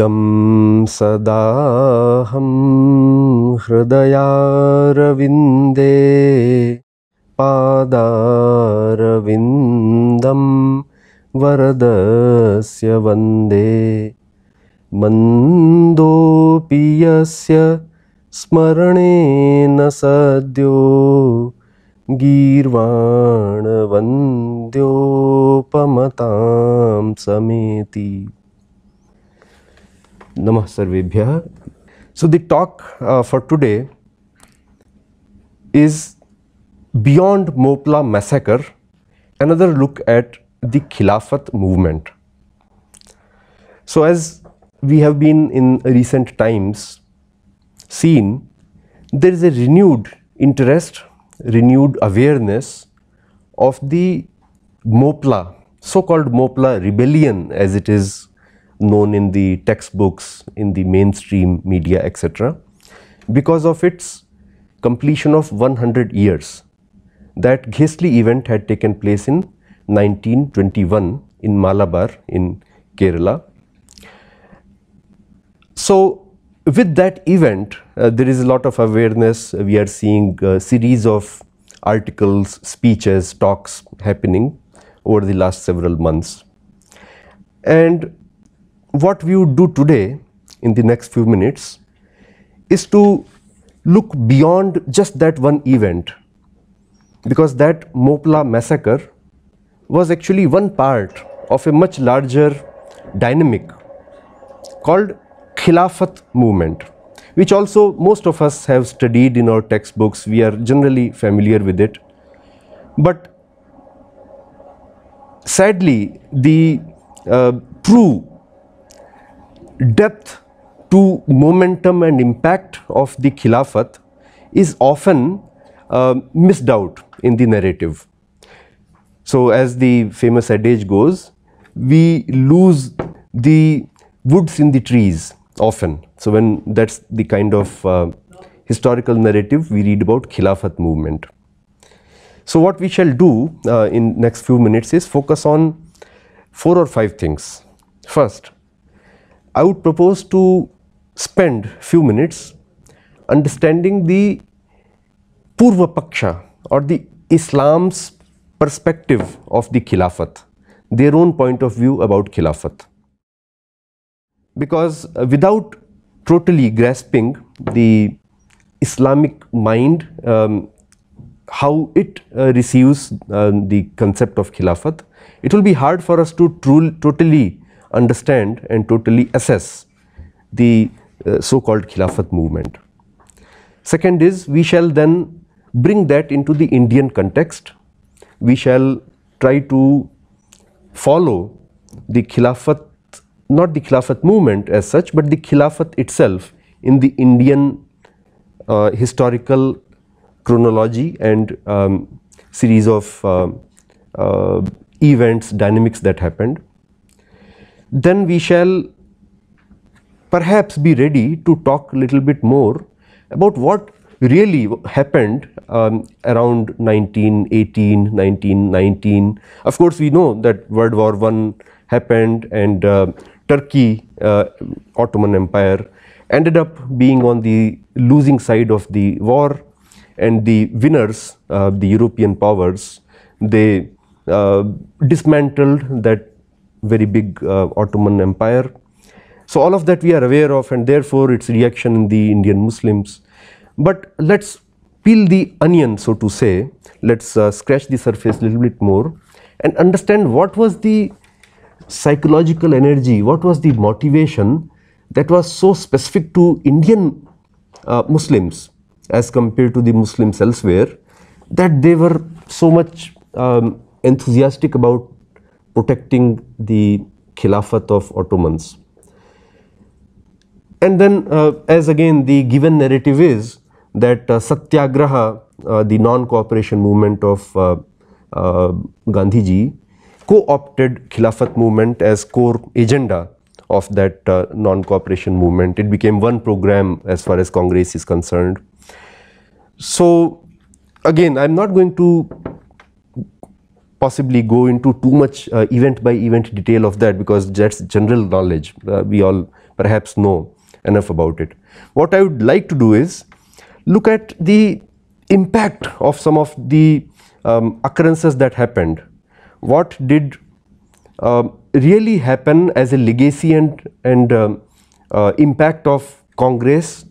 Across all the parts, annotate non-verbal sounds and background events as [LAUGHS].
इदं सदाहं हृदयारविन्दे पादारविन्दं वरदस्य वन्दे। मन्दोऽपि यस्य स्मरणेन सद्यो गीर्वाणवन्द्योपमतां समेति Namah Sarvebhyah. So the talk uh, for today is Beyond Mopla Massacre, another look at the Khilafat movement. So as we have been in recent times seen, there is a renewed interest, renewed awareness of the Mopla, so-called Mopla rebellion as it is known in the textbooks, in the mainstream media, etc., because of its completion of 100 years. That ghastly event had taken place in 1921 in Malabar in Kerala. So, with that event, uh, there is a lot of awareness. We are seeing a series of articles, speeches, talks happening over the last several months. And what we would do today in the next few minutes is to look beyond just that one event. Because that Mopla massacre was actually one part of a much larger dynamic called Khilafat movement which also most of us have studied in our textbooks. We are generally familiar with it. But sadly the uh, true depth to momentum and impact of the Khilafat is often uh, missed out in the narrative. So, as the famous adage goes, we lose the woods in the trees often. So, when that is the kind of uh, historical narrative we read about Khilafat movement. So, what we shall do uh, in next few minutes is focus on four or five things. First, I would propose to spend few minutes understanding the Purva Paksha or the Islam's perspective of the Khilafat, their own point of view about Khilafat. Because uh, without totally grasping the Islamic mind, um, how it uh, receives uh, the concept of Khilafat, it will be hard for us to totally understand and totally assess the uh, so-called Khilafat movement. Second is we shall then bring that into the Indian context. We shall try to follow the Khilafat, not the Khilafat movement as such, but the Khilafat itself in the Indian uh, historical chronology and um, series of uh, uh, events, dynamics that happened then we shall perhaps be ready to talk a little bit more about what really happened um, around 1918, 1919. Of course, we know that World War I happened and uh, Turkey, uh, Ottoman Empire ended up being on the losing side of the war and the winners, uh, the European powers, they uh, dismantled that very big uh, Ottoman Empire. So all of that we are aware of and therefore its reaction in the Indian Muslims. But let's peel the onion so to say, let's uh, scratch the surface a little bit more and understand what was the psychological energy, what was the motivation that was so specific to Indian uh, Muslims as compared to the Muslims elsewhere that they were so much um, enthusiastic about protecting the Khilafat of Ottomans. And then uh, as again the given narrative is that uh, Satyagraha, uh, the non-cooperation movement of uh, uh, Gandhiji co-opted Khilafat movement as core agenda of that uh, non-cooperation movement. It became one program as far as Congress is concerned. So again I am not going to possibly go into too much uh, event by event detail of that because that's general knowledge. Uh, we all perhaps know enough about it. What I would like to do is look at the impact of some of the um, occurrences that happened. What did uh, really happen as a legacy and, and um, uh, impact of Congress,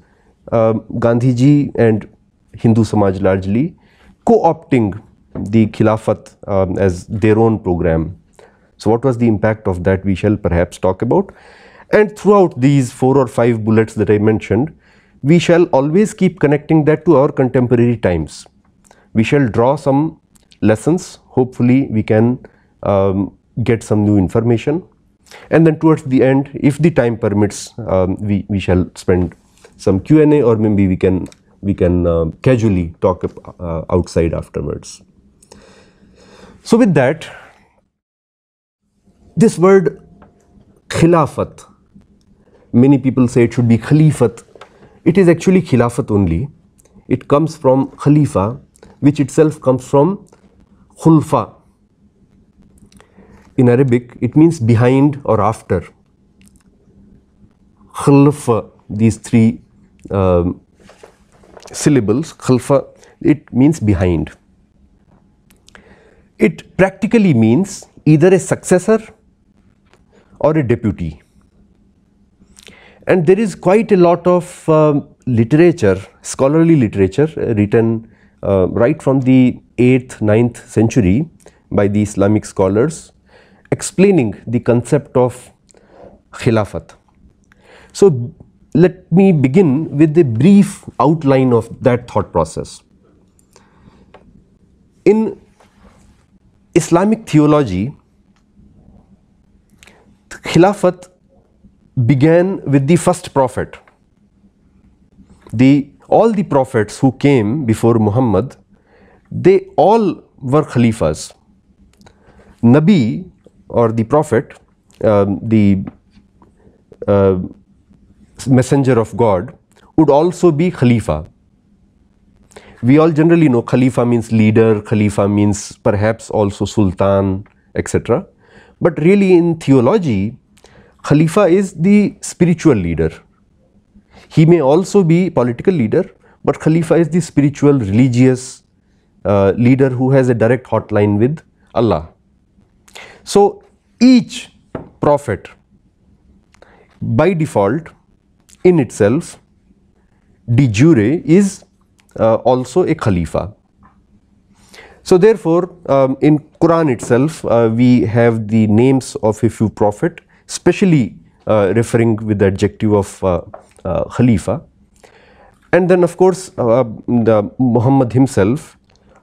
uh, Gandhiji and Hindu Samaj largely co-opting the Khilafat um, as their own program. So what was the impact of that we shall perhaps talk about. And throughout these four or five bullets that I mentioned, we shall always keep connecting that to our contemporary times. We shall draw some lessons, hopefully we can um, get some new information and then towards the end if the time permits um, we, we shall spend some Q&A or maybe we can we can uh, casually talk uh, outside afterwards. So with that this word khilafat many people say it should be khalifat it is actually khilafat only it comes from khalifa which itself comes from khulfa in Arabic it means behind or after. Khulfa, these three um, syllables, khulfa, it means behind. It practically means either a successor or a deputy. And there is quite a lot of um, literature, scholarly literature uh, written uh, right from the 8th, 9th century by the Islamic scholars explaining the concept of Khilafat. So, let me begin with a brief outline of that thought process. In Islamic theology, Khilafat began with the first prophet. The, all the prophets who came before Muhammad, they all were Khalifas. Nabi or the prophet, um, the uh, messenger of God would also be Khalifa. We all generally know Khalifa means leader, Khalifa means perhaps also Sultan, etc. But really in theology, Khalifa is the spiritual leader. He may also be political leader, but Khalifa is the spiritual religious uh, leader who has a direct hotline with Allah. So, each prophet by default in itself de jure is also a khalifa. So therefore, um, in Quran itself uh, we have the names of a few prophet specially uh, referring with the adjective of uh, uh, khalifa and then of course uh, the Muhammad himself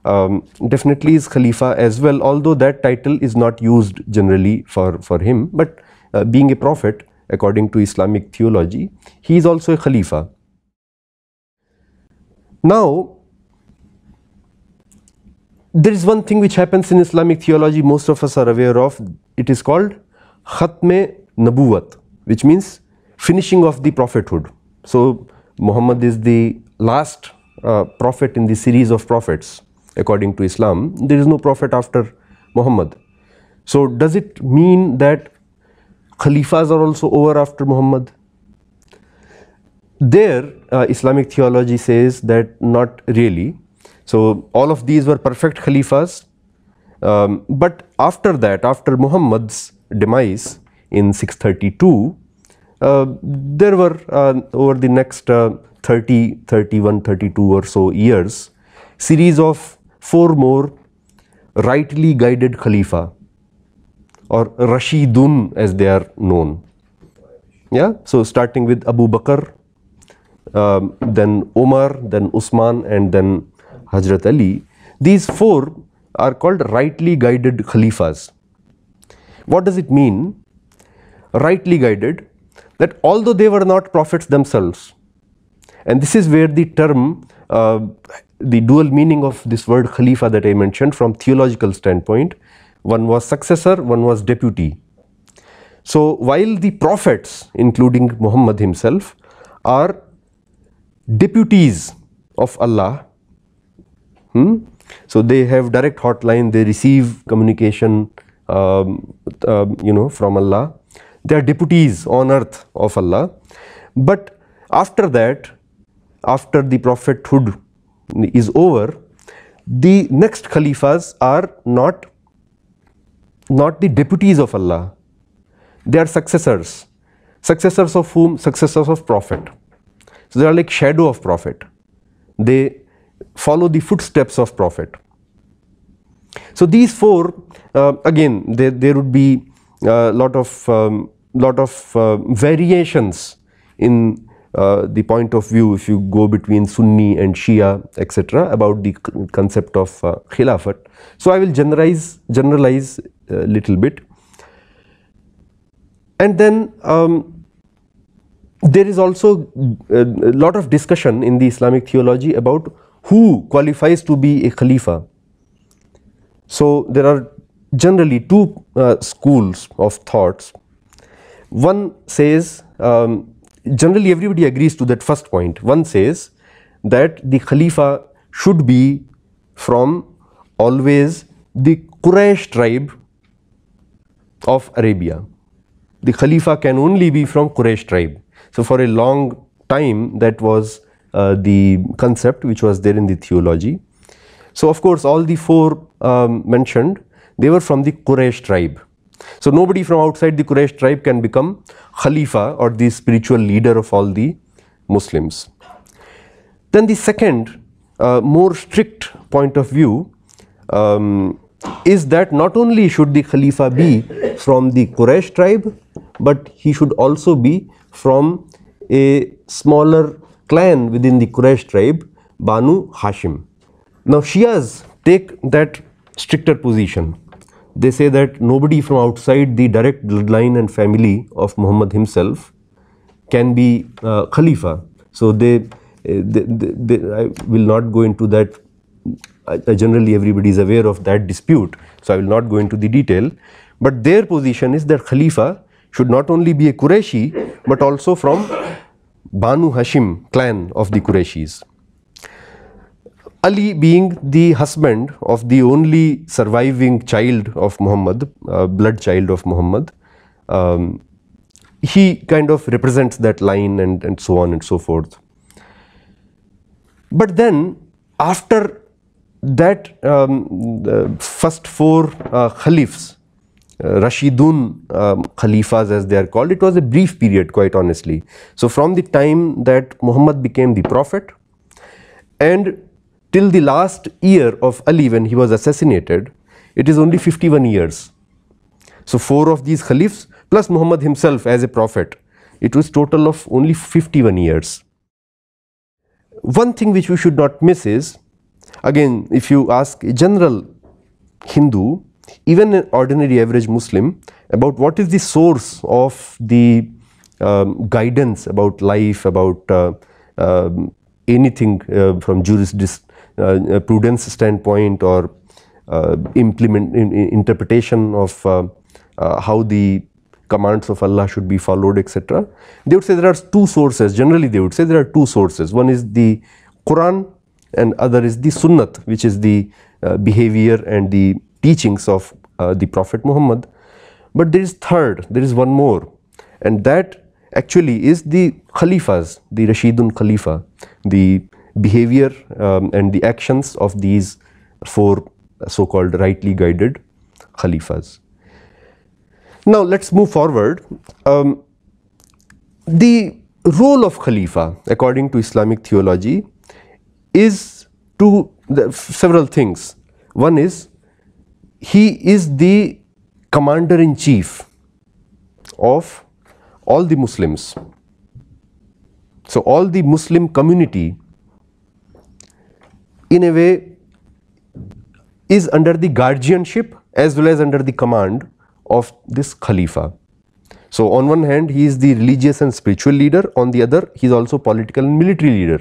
um, definitely is Khalifa as well although that title is not used generally for, for him but uh, being a prophet according to Islamic theology he is also a Khalifa. Now there is one thing which happens in Islamic theology most of us are aware of it is called Khatme Nabuwat which means finishing of the prophethood. So Muhammad is the last uh, prophet in the series of prophets according to Islam, there is no prophet after Muhammad. So does it mean that Khalifas are also over after Muhammad? There uh, Islamic theology says that not really. So all of these were perfect Khalifas um, but after that after Muhammad's demise in 632 uh, there were uh, over the next uh, 30, 31, 32 or so years series of four more rightly guided Khalifa or Rashidun as they are known. Yeah, so starting with Abu Bakr, um, then Umar, then Usman and then Hazrat Ali. These four are called rightly guided Khalifas. What does it mean? Rightly guided that although they were not prophets themselves and this is where the term uh, the dual meaning of this word Khalifa that I mentioned from theological standpoint, one was successor, one was deputy. So while the prophets including Muhammad himself are deputies of Allah, hmm? so they have direct hotline, they receive communication um, uh, you know from Allah. they are deputies on earth of Allah. But after that, after the prophethood is over, the next Khalifas are not, not the deputies of Allah, they are successors. Successors of whom? Successors of Prophet. So they are like shadow of Prophet. They follow the footsteps of Prophet. So these four, uh, again, there, there would be a lot of um, lot of uh, variations in uh, the point of view if you go between Sunni and Shia etc about the concept of uh, Khilafat. So I will generalize generalize a little bit and then um, there is also a, a lot of discussion in the Islamic theology about who qualifies to be a Khalifa. So there are generally two uh, schools of thoughts. One says um, generally everybody agrees to that first point. One says that the Khalifa should be from always the Quraysh tribe of Arabia. The Khalifa can only be from Quraysh tribe. So for a long time that was uh, the concept which was there in the theology. So of course all the four um, mentioned they were from the Quraysh tribe. So nobody from outside the Quraysh tribe can become Khalifa or the spiritual leader of all the Muslims. Then the second uh, more strict point of view um, is that not only should the Khalifa be from the Quraysh tribe but he should also be from a smaller clan within the Quraysh tribe Banu Hashim. Now Shias take that stricter position they say that nobody from outside the direct bloodline and family of Muhammad himself can be uh, Khalifa. So they, uh, they, they, they, I will not go into that. I, generally, everybody is aware of that dispute. So I will not go into the detail. But their position is that Khalifa should not only be a Qurayshi, but also from Banu Hashim clan of the Qurayshis. Ali being the husband of the only surviving child of Muhammad, uh, blood child of Muhammad, um, he kind of represents that line and, and so on and so forth. But then after that um, the first four uh, caliphs, Rashidun um, Khalifas as they are called, it was a brief period quite honestly. So from the time that Muhammad became the prophet and till the last year of Ali when he was assassinated, it is only 51 years. So four of these Khalifs plus Muhammad himself as a prophet, it was total of only 51 years. One thing which we should not miss is, again if you ask a general Hindu, even an ordinary average Muslim about what is the source of the um, guidance about life, about uh, um, anything uh, from jurisprudence uh, standpoint or uh, implement in, in interpretation of uh, how the commands of Allah should be followed etc. They would say there are two sources generally they would say there are two sources one is the Quran and other is the Sunnat which is the behavior and the teachings of the Prophet Muhammad. But there is third, there is one more and that actually is the Khalifas, the Rashidun Khalifa, the behavior um, and the actions of these four so-called rightly guided Khalifas. Now let's move forward. Um, the role of Khalifa according to Islamic theology is to several things. One is he is the commander in chief of all the Muslims. So all the Muslim community in a way is under the guardianship as well as under the command of this Khalifa. So on one hand he is the religious and spiritual leader, on the other he is also political and military leader.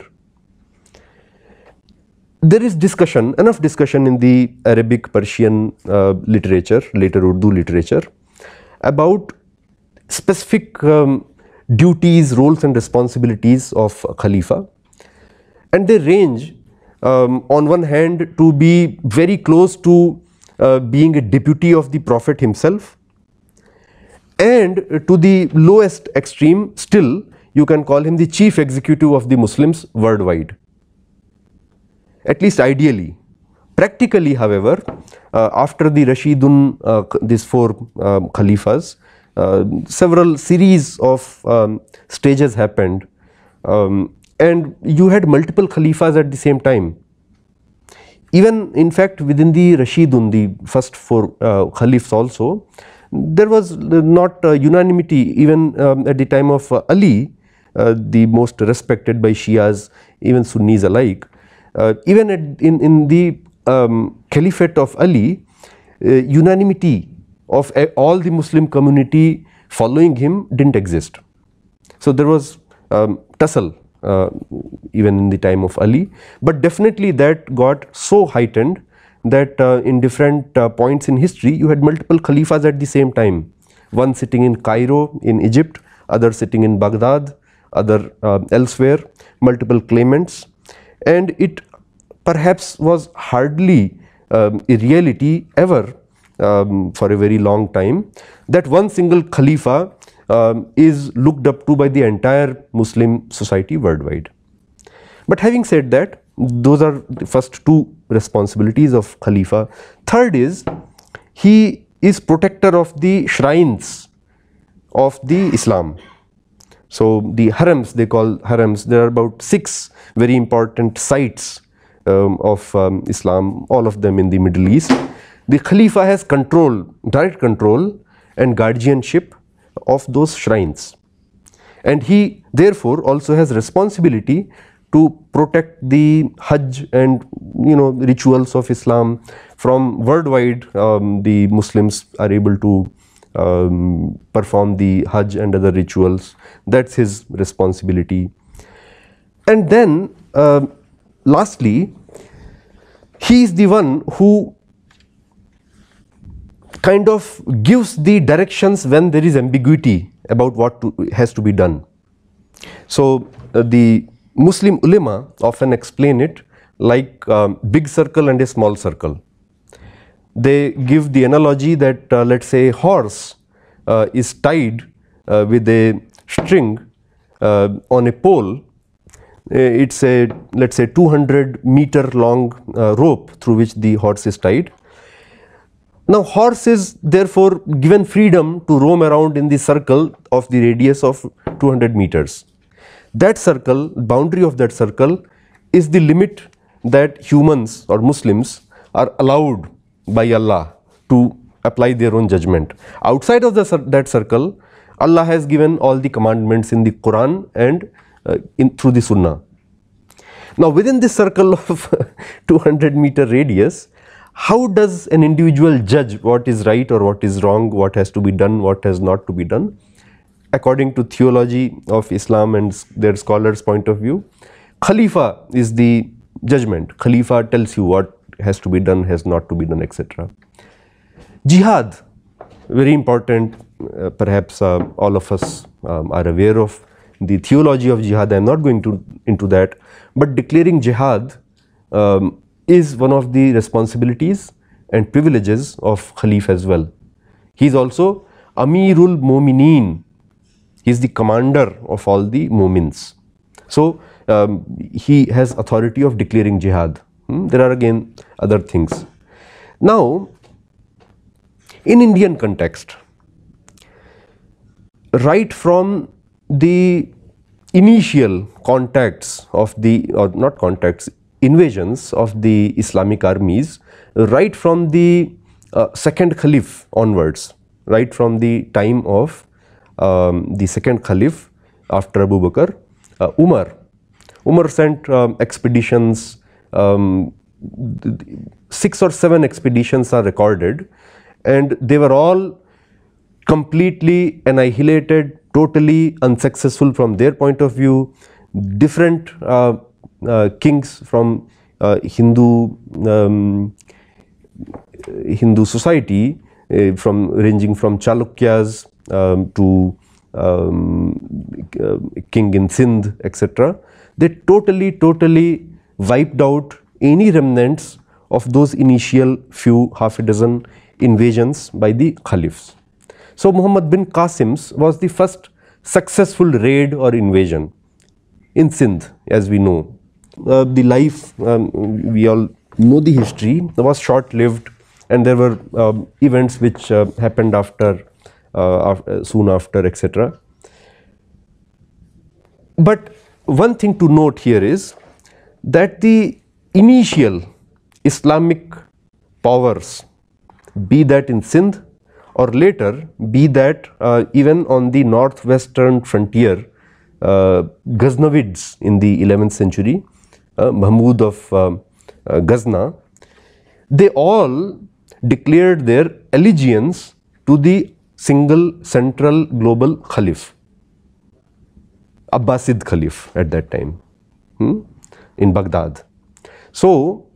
There is discussion, enough discussion in the Arabic Persian uh, literature, later Urdu literature about specific um, duties, roles and responsibilities of Khalifa. And they range um, on one hand to be very close to uh, being a deputy of the Prophet himself and to the lowest extreme still you can call him the chief executive of the Muslims worldwide at least ideally. Practically however uh, after the Rashidun uh, these four um, Khalifas uh, several series of um, stages happened um, and you had multiple Khalifas at the same time. Even in fact within the Rashidun the first four uh, Khalifs also there was not unanimity even um, at the time of uh, Ali uh, the most respected by Shias even Sunnis alike even at, in, in the um, caliphate of Ali, uh, unanimity of all the Muslim community following him didn't exist. So there was um, tussle uh, even in the time of Ali, but definitely that got so heightened that uh, in different uh, points in history you had multiple caliphs at the same time, one sitting in Cairo in Egypt, other sitting in Baghdad, other uh, elsewhere, multiple claimants and it perhaps was hardly um, a reality ever um, for a very long time that one single Khalifa um, is looked up to by the entire Muslim society worldwide. But having said that, those are the first two responsibilities of Khalifa. Third is he is protector of the shrines of the Islam. So the harems they call harems there are about six very important sites um, of um, Islam, all of them in the Middle East. The Khalifa has control, direct control and guardianship of those shrines. And he therefore also has responsibility to protect the Hajj and you know rituals of Islam from worldwide um, the Muslims are able to um, perform the Hajj and other rituals that's his responsibility and then uh, lastly, he is the one who kind of gives the directions when there is ambiguity about what to, has to be done. So, uh, the Muslim ulama often explain it like um, big circle and a small circle. They give the analogy that uh, let us say horse uh, is tied uh, with a string uh, on a pole uh, it's a let us say 200 meter long uh, rope through which the horse is tied. Now horse is therefore given freedom to roam around in the circle of the radius of 200 meters. That circle, boundary of that circle is the limit that humans or Muslims are allowed by Allah to apply their own judgment. Outside of the, that circle, Allah has given all the commandments in the Quran and uh, in through the sunnah. Now within this circle of [LAUGHS] 200 meter radius, how does an individual judge what is right or what is wrong, what has to be done, what has not to be done? According to theology of Islam and their scholars point of view, Khalifa is the judgment. Khalifa tells you what has to be done, has not to be done, etc. Jihad, very important, uh, perhaps uh, all of us um, are aware of the theology of jihad, I am not going to into that, but declaring jihad um, is one of the responsibilities and privileges of Khalif as well. He is also Amirul Mumineen, he is the commander of all the Mumins. So, um, he has authority of declaring jihad. Hmm? There are again other things. Now, in Indian context, right from the initial contacts of the or not contacts invasions of the Islamic armies right from the uh, second Caliph onwards right from the time of um, the second Caliph after Abu Bakr uh, Umar Umar sent um, expeditions um, six or seven expeditions are recorded and they were all completely annihilated totally unsuccessful from their point of view, different uh, uh, kings from uh, Hindu um, Hindu society uh, from ranging from Chalukyas um, to um, uh, king in Sindh etc. They totally totally wiped out any remnants of those initial few half a dozen invasions by the caliphs. So Muhammad bin Qasim's was the first successful raid or invasion in Sindh, as we know. Uh, the life, um, we all know the history, was short lived, and there were um, events which uh, happened after, uh, after, soon after, etc. But one thing to note here is that the initial Islamic powers, be that in Sindh or later, be that uh, even on the northwestern frontier, uh, Ghaznavids in the 11th century, uh, Mahmud of uh, uh, Ghazna, they all declared their allegiance to the single central global Khalif. Abbasid Khalif at that time hmm, in Baghdad. So,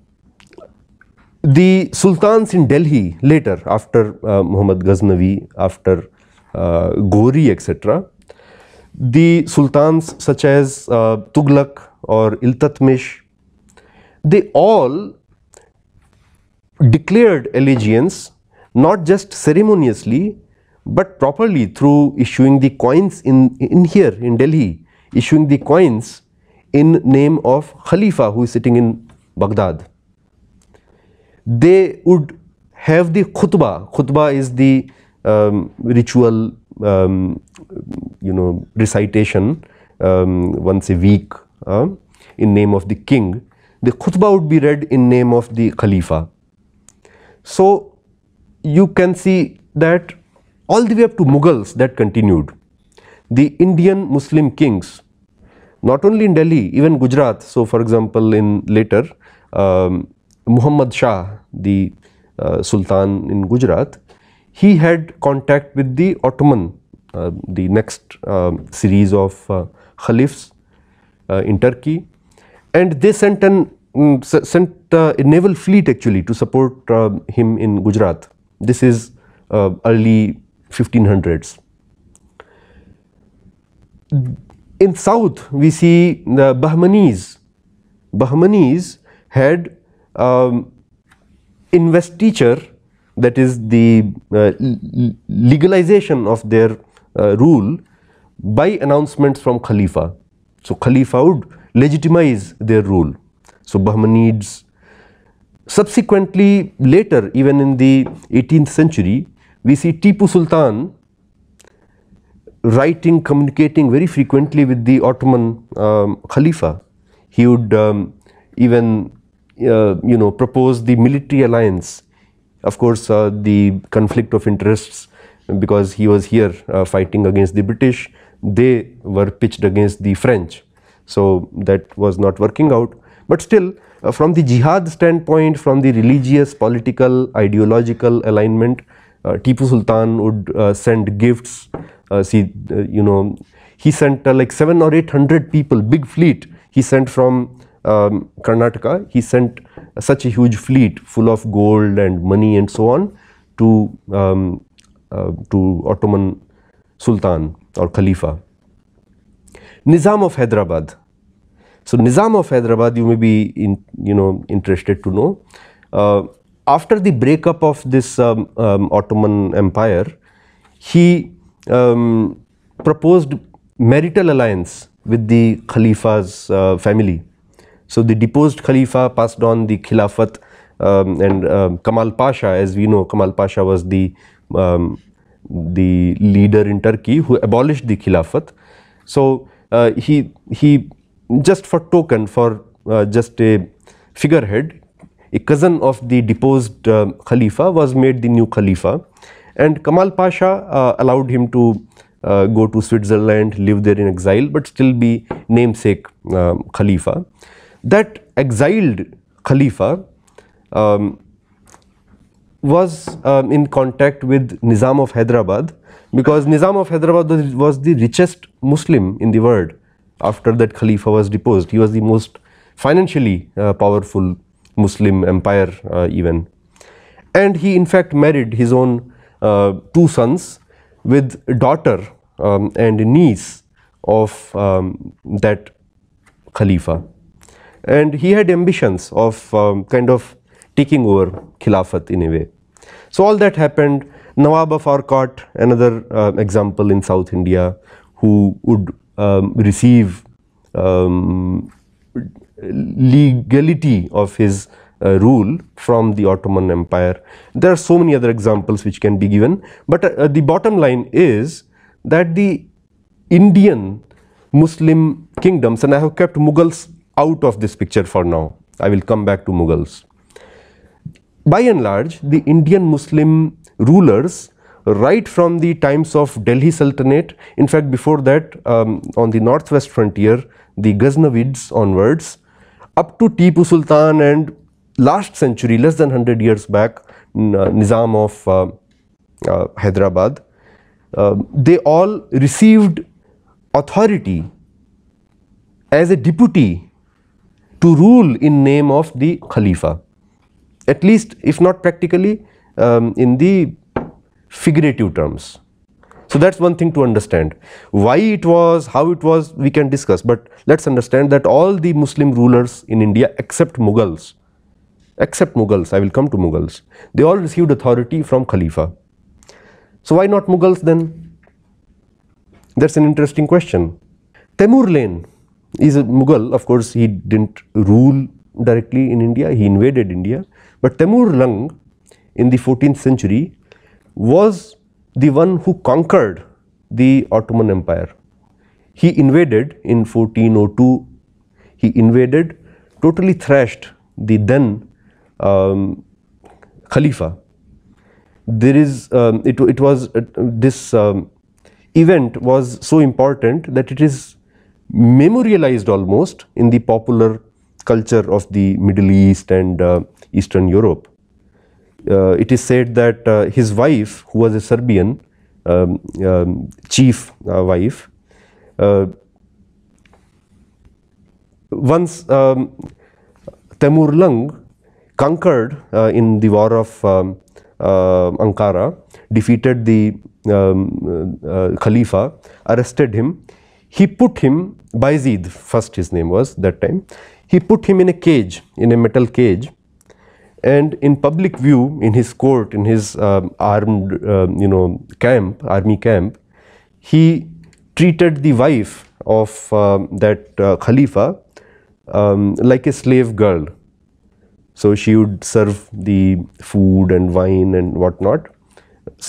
the sultans in Delhi later after uh, Muhammad Ghaznavi, after uh, Ghori etc., the sultans such as uh, Tughlaq or Iltutmish, they all declared allegiance not just ceremoniously but properly through issuing the coins in, in here in Delhi, issuing the coins in name of Khalifa who is sitting in Baghdad. They would have the khutbah, khutbah is the um, ritual um, you know recitation um, once a week uh, in name of the king. The khutbah would be read in name of the Khalifa. So you can see that all the way up to Mughals that continued. The Indian Muslim kings, not only in Delhi, even Gujarat. So, for example, in later um, Muhammad Shah, the uh, Sultan in Gujarat, he had contact with the Ottoman, uh, the next uh, series of uh, caliphs uh, in Turkey, and they sent an um, sent uh, a naval fleet actually to support him in Gujarat. This is early 1500s. In south, we see the Bahmanis. Bahmanis had um, investiture, that is the uh, legalization of their uh, rule by announcements from Khalifa. So, Khalifa would legitimize their rule. So, Bahmanids subsequently later even in the 18th century we see Tipu Sultan writing, communicating very frequently with the Ottoman um, Khalifa. He would um, even, uh, you know, propose the military alliance. Of course, uh, the conflict of interests because he was here uh, fighting against the British, they were pitched against the French. So that was not working out. But still, uh, from the jihad standpoint, from the religious, political, ideological alignment, uh, Tipu Sultan would uh, send gifts. Uh, see, you know, he sent like seven or eight hundred people, big fleet. He sent from um, Karnataka. He sent such a huge fleet full of gold and money and so on to um, to Ottoman Sultan or Khalifa. Nizam of Hyderabad. So Nizam of Hyderabad, you may be in, you know interested to know. Uh, after the breakup of this um, um, Ottoman Empire, he um, proposed marital alliance with the Khalifa's uh, family. So the deposed Khalifa passed on the Khilafat um, and um, Kamal Pasha, as we know, Kamal Pasha was the um, the leader in Turkey who abolished the Khilafat. So uh, he he just for token for uh, just a figurehead a cousin of the deposed uh, Khalifa was made the new Khalifa and Kamal Pasha uh, allowed him to uh, go to Switzerland, live there in exile but still be namesake um, Khalifa. That exiled Khalifa um, was um, in contact with Nizam of Hyderabad because Nizam of Hyderabad was the richest Muslim in the world after that Khalifa was deposed. He was the most financially uh, powerful Muslim empire uh, even. And he in fact married his own two sons with daughter um, and niece of um, that Khalifa. And he had ambitions of um, kind of taking over Khilafat in a way. So all that happened. Nawab of Arcot, another uh, example in South India, who would um, receive um, legality of his uh, rule from the Ottoman Empire. There are so many other examples which can be given, but uh, the bottom line is that the Indian Muslim kingdoms, and I have kept Mughals out of this picture for now. I will come back to Mughals. By and large, the Indian Muslim rulers right from the times of Delhi Sultanate, in fact before that um, on the northwest frontier, the Ghaznavids onwards, up to Tipu Sultan and last century, less than 100 years back, Nizam of uh, uh, Hyderabad, uh, they all received authority as a deputy to rule in name of the Khalifa, at least if not practically um, in the figurative terms. So that's one thing to understand. Why it was, how it was, we can discuss. But let's understand that all the Muslim rulers in India except Mughals, except Mughals, I will come to Mughals, they all received authority from Khalifa. So why not Mughals then? That's an interesting question. Lane is a Mughal, of course he didn't rule directly in India, he invaded India. But Temur Lang in the 14th century was the one who conquered the Ottoman Empire. He invaded in 1402, he invaded, totally thrashed the then um, Khalifa. There is, um, it, it was, uh, this um, event was so important that it is memorialized almost in the popular culture of the Middle East and uh, Eastern Europe uh, it is said that uh, his wife, who was a Serbian um, um, chief uh, wife, uh, once um, Temur Lung conquered uh, in the war of um, uh, Ankara, defeated the um, Khalifa, arrested him. He put him, Bayezid, first his name was that time, he put him in a cage, in a metal cage. And in public view in his court in his um, armed uh, you know camp army camp he treated the wife of uh, that uh, khalifa um, like a slave girl so she would serve the food and wine and whatnot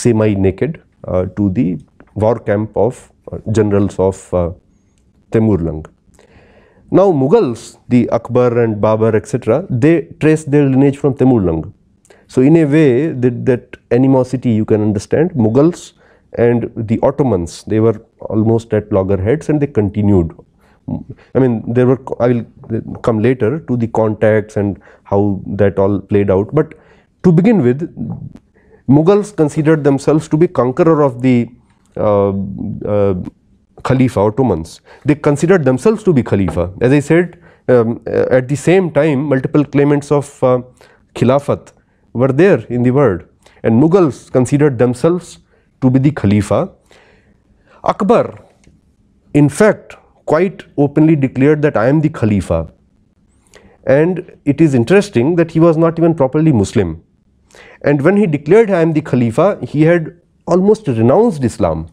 semi naked uh, to the war camp of uh, generals of uh, Temurlang. Now Mughals, the Akbar and Babar etc., they trace their lineage from Temurlang. So in a way that, that animosity you can understand, Mughals and the Ottomans, they were almost at loggerheads and they continued. I mean, there were, I will come later to the contacts and how that all played out. But to begin with, Mughals considered themselves to be conqueror of the uh, uh, Khalifa, Ottomans. They considered themselves to be Khalifa. As I said, um, uh, at the same time, multiple claimants of uh, Khilafat were there in the world. And Mughals considered themselves to be the Khalifa. Akbar, in fact, quite openly declared that I am the Khalifa. And it is interesting that he was not even properly Muslim. And when he declared I am the Khalifa, he had almost renounced Islam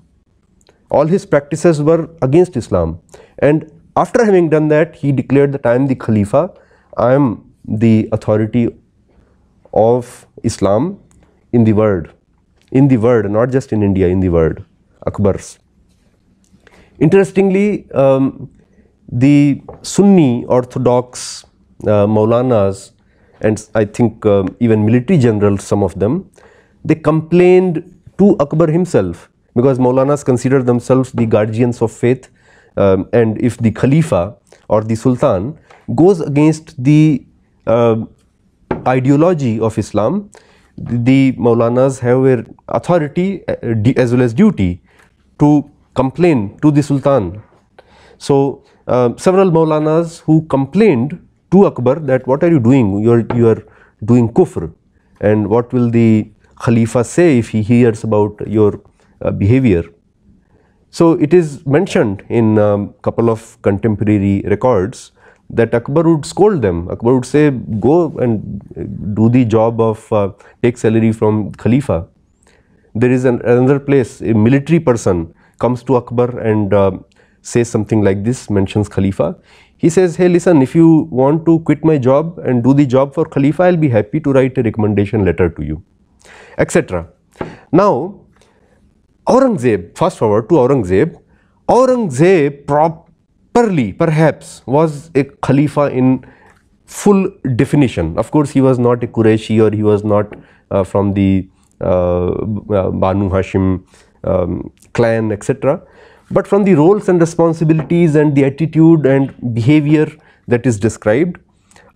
all his practices were against Islam. And after having done that, he declared that I am the Khalifa, I am the authority of Islam in the world, in the world, not just in India, in the world, Akbar's. Interestingly, um, the Sunni Orthodox uh, Maulanas and I think um, even military generals, some of them, they complained to Akbar himself because Maulanas consider themselves the guardians of faith um, and if the Khalifa or the Sultan goes against the uh, ideology of Islam, the Maulanas have an authority uh, as well as duty to complain to the Sultan. So, uh, several Maulanas who complained to Akbar that what are you doing, you are, you are doing kufr and what will the Khalifa say if he hears about your uh, behavior. So it is mentioned in a um, couple of contemporary records that Akbar would scold them. Akbar would say, go and do the job of uh, take salary from Khalifa. There is an, another place, a military person comes to Akbar and uh, says something like this, mentions Khalifa. He says, hey listen, if you want to quit my job and do the job for Khalifa, I will be happy to write a recommendation letter to you, etc. Now, Aurangzeb, fast forward to Aurangzeb, Aurangzeb properly perhaps was a Khalifa in full definition. Of course, he was not a Qureshi or he was not uh, from the uh, Banu Hashim um, clan, etc. But from the roles and responsibilities and the attitude and behavior that is described,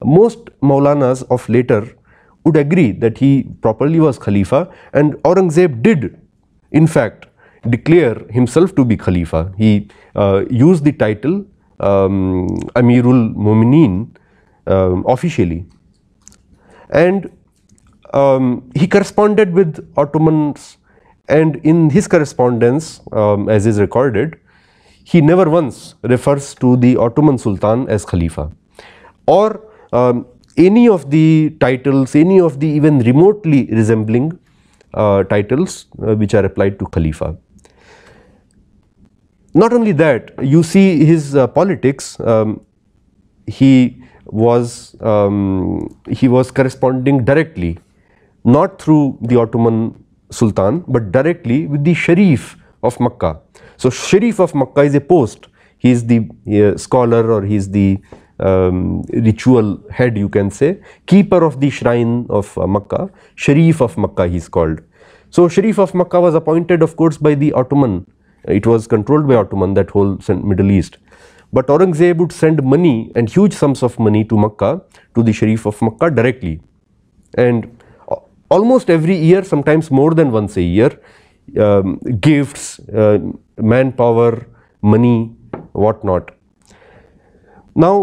most Maulanas of later would agree that he properly was Khalifa and Aurangzeb did in fact declare himself to be Khalifa. He uh, used the title um, Amirul Mumineen um, officially and um, he corresponded with Ottomans and in his correspondence um, as is recorded he never once refers to the Ottoman Sultan as Khalifa or um, any of the titles, any of the even remotely resembling uh, titles uh, which are applied to Khalifa. Not only that, you see his uh, politics, um, he was um, he was corresponding directly, not through the Ottoman Sultan, but directly with the Sharif of Makkah. So Sharif of Makkah is a post. He is the uh, scholar or he is the um, ritual head you can say, keeper of the shrine of uh, Makkah, Sharif of Makkah he is called. So Sharif of Makkah was appointed of course by the Ottoman, it was controlled by Ottoman that whole Middle East. But Aurangzeb would send money and huge sums of money to Makkah, to the Sharif of Makkah directly. And almost every year, sometimes more than once a year, um, gifts, uh, manpower, money, whatnot. Now,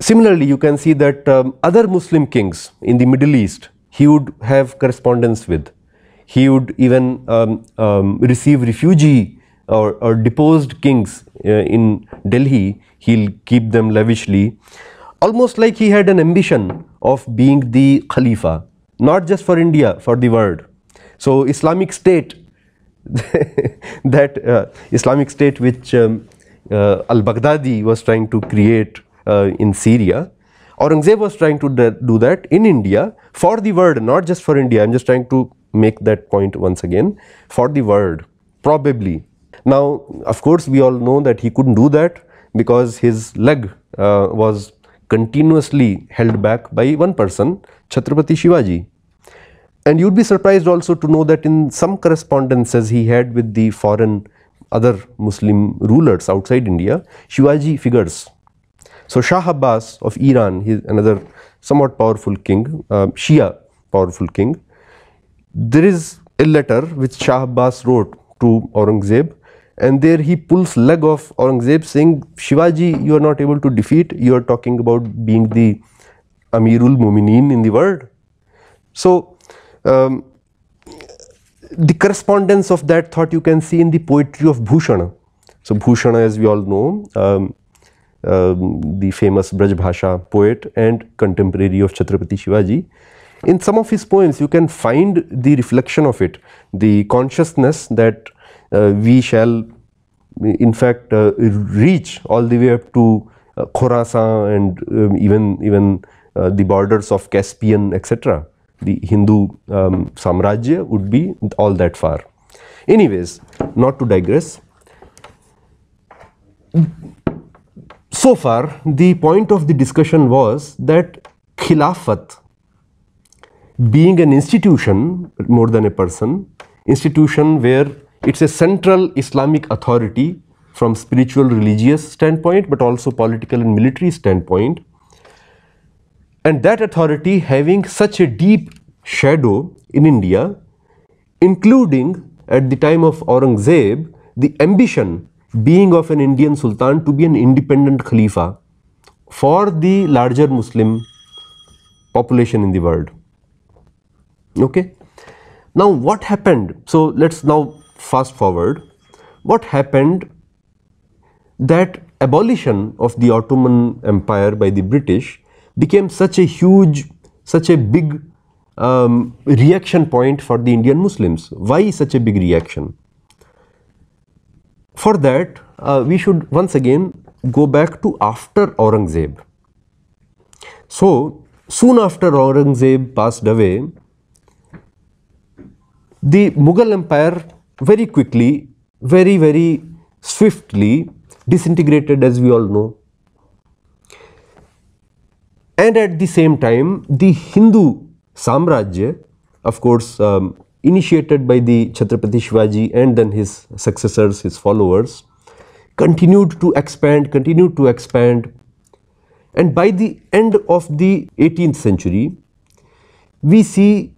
Similarly, you can see that um, other Muslim kings in the Middle East, he would have correspondence with. He would even um, um, receive refugee or, or deposed kings uh, in Delhi, he'll keep them lavishly. Almost like he had an ambition of being the Khalifa, not just for India, for the world. So Islamic State, [LAUGHS] that uh, Islamic State which um, uh, al-Baghdadi was trying to create uh, in Syria. Aurangzeb was trying to do that in India for the world, not just for India. I am just trying to make that point once again for the world, probably. Now, of course, we all know that he couldn't do that because his leg uh, was continuously held back by one person, Chhatrapati Shivaji. And you'd be surprised also to know that in some correspondences he had with the foreign other Muslim rulers outside India, Shivaji figures so Shah Abbas of Iran, he another somewhat powerful king, uh, Shia powerful king. There is a letter which Shah Abbas wrote to Aurangzeb and there he pulls leg of Aurangzeb saying Shivaji you are not able to defeat, you are talking about being the Amirul Mumineen in the world. So um, the correspondence of that thought you can see in the poetry of Bhushana. So Bhushana as we all know um, um, the famous Braj Bhasha poet and contemporary of Chhatrapati Shivaji. In some of his poems, you can find the reflection of it, the consciousness that we shall in fact uh, reach all the way up to uh, Khorasan and um, even even uh, the borders of Caspian etc. The Hindu um, Samrajya would be all that far. Anyways, not to digress, so far, the point of the discussion was that Khilafat, being an institution more than a person, institution where it's a central Islamic authority from spiritual religious standpoint but also political and military standpoint and that authority having such a deep shadow in India including at the time of Aurangzeb the ambition being of an Indian Sultan to be an independent Khalifa for the larger Muslim population in the world. Okay. Now what happened? So let's now fast forward. What happened that abolition of the Ottoman Empire by the British became such a huge, such a big um, reaction point for the Indian Muslims. Why such a big reaction? For that, uh, we should once again go back to after Aurangzeb. So, soon after Aurangzeb passed away, the Mughal Empire very quickly, very, very swiftly disintegrated as we all know. And at the same time, the Hindu Samrajya, of course, um, initiated by the Chhatrapati Shivaji and then his successors, his followers, continued to expand, continued to expand. And by the end of the 18th century, we see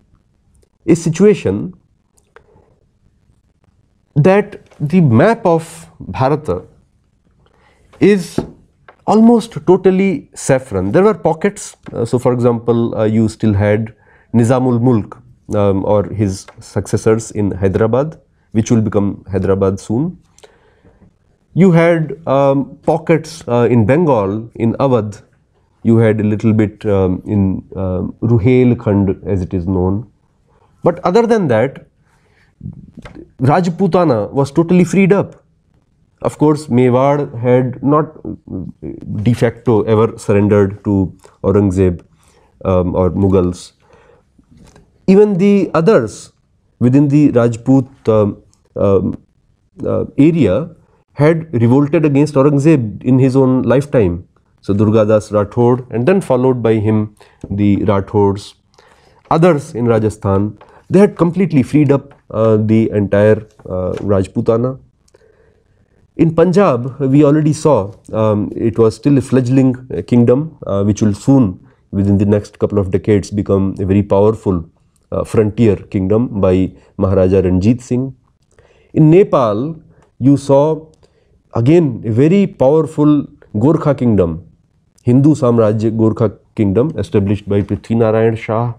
a situation that the map of Bharata is almost totally saffron. There were pockets. Uh, so, for example, uh, you still had Nizamul Mulk um, or his successors in Hyderabad, which will become Hyderabad soon. You had um, pockets uh, in Bengal, in Awadh. You had a little bit um, in um, Ruhelkhand, as it is known. But other than that, Rajputana was totally freed up. Of course, Mewar had not de facto ever surrendered to Aurangzeb um, or Mughals. Even the others within the Rajput um, um, uh, area had revolted against Aurangzeb in his own lifetime. So Durgadas Rathod and then followed by him the Rathods. Others in Rajasthan, they had completely freed up uh, the entire uh, Rajputana. In Punjab, we already saw um, it was still a fledgling kingdom uh, which will soon within the next couple of decades become a very powerful uh, frontier kingdom by Maharaja Ranjit Singh. In Nepal, you saw again a very powerful Gorkha kingdom, Hindu Samrajya Gorkha kingdom established by Prithvi Narayan Shah.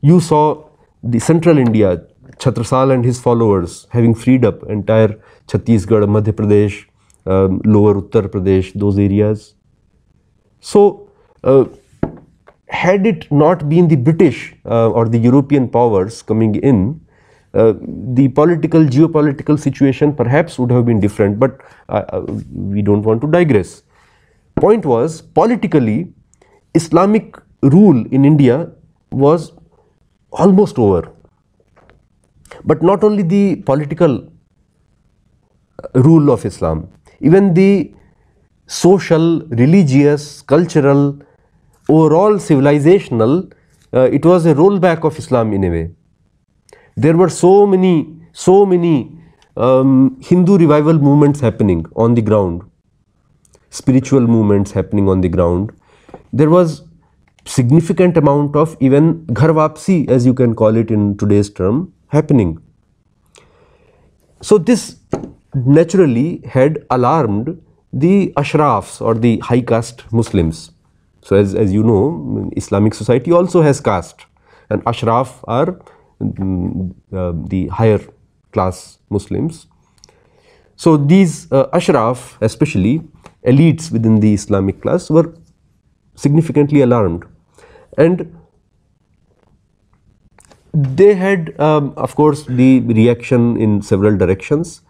You saw the central India, Chhatrasal and his followers having freed up entire Chhattisgarh, Madhya Pradesh, um, lower Uttar Pradesh, those areas. So, uh, had it not been the British uh, or the European powers coming in, uh, the political, geopolitical situation perhaps would have been different, but uh, uh, we don't want to digress. Point was, politically, Islamic rule in India was almost over. But not only the political uh, rule of Islam, even the social, religious, cultural, overall civilizational, uh, it was a rollback of Islam in a way. There were so many, so many um, Hindu revival movements happening on the ground, spiritual movements happening on the ground. There was significant amount of even ghar wapsi as you can call it in today's term happening. So this naturally had alarmed the ashrafs or the high caste Muslims. So as, as you know Islamic society also has caste and ashraf are um, uh, the higher class Muslims. So these uh, ashraf especially elites within the Islamic class were significantly alarmed and they had um, of course the reaction in several directions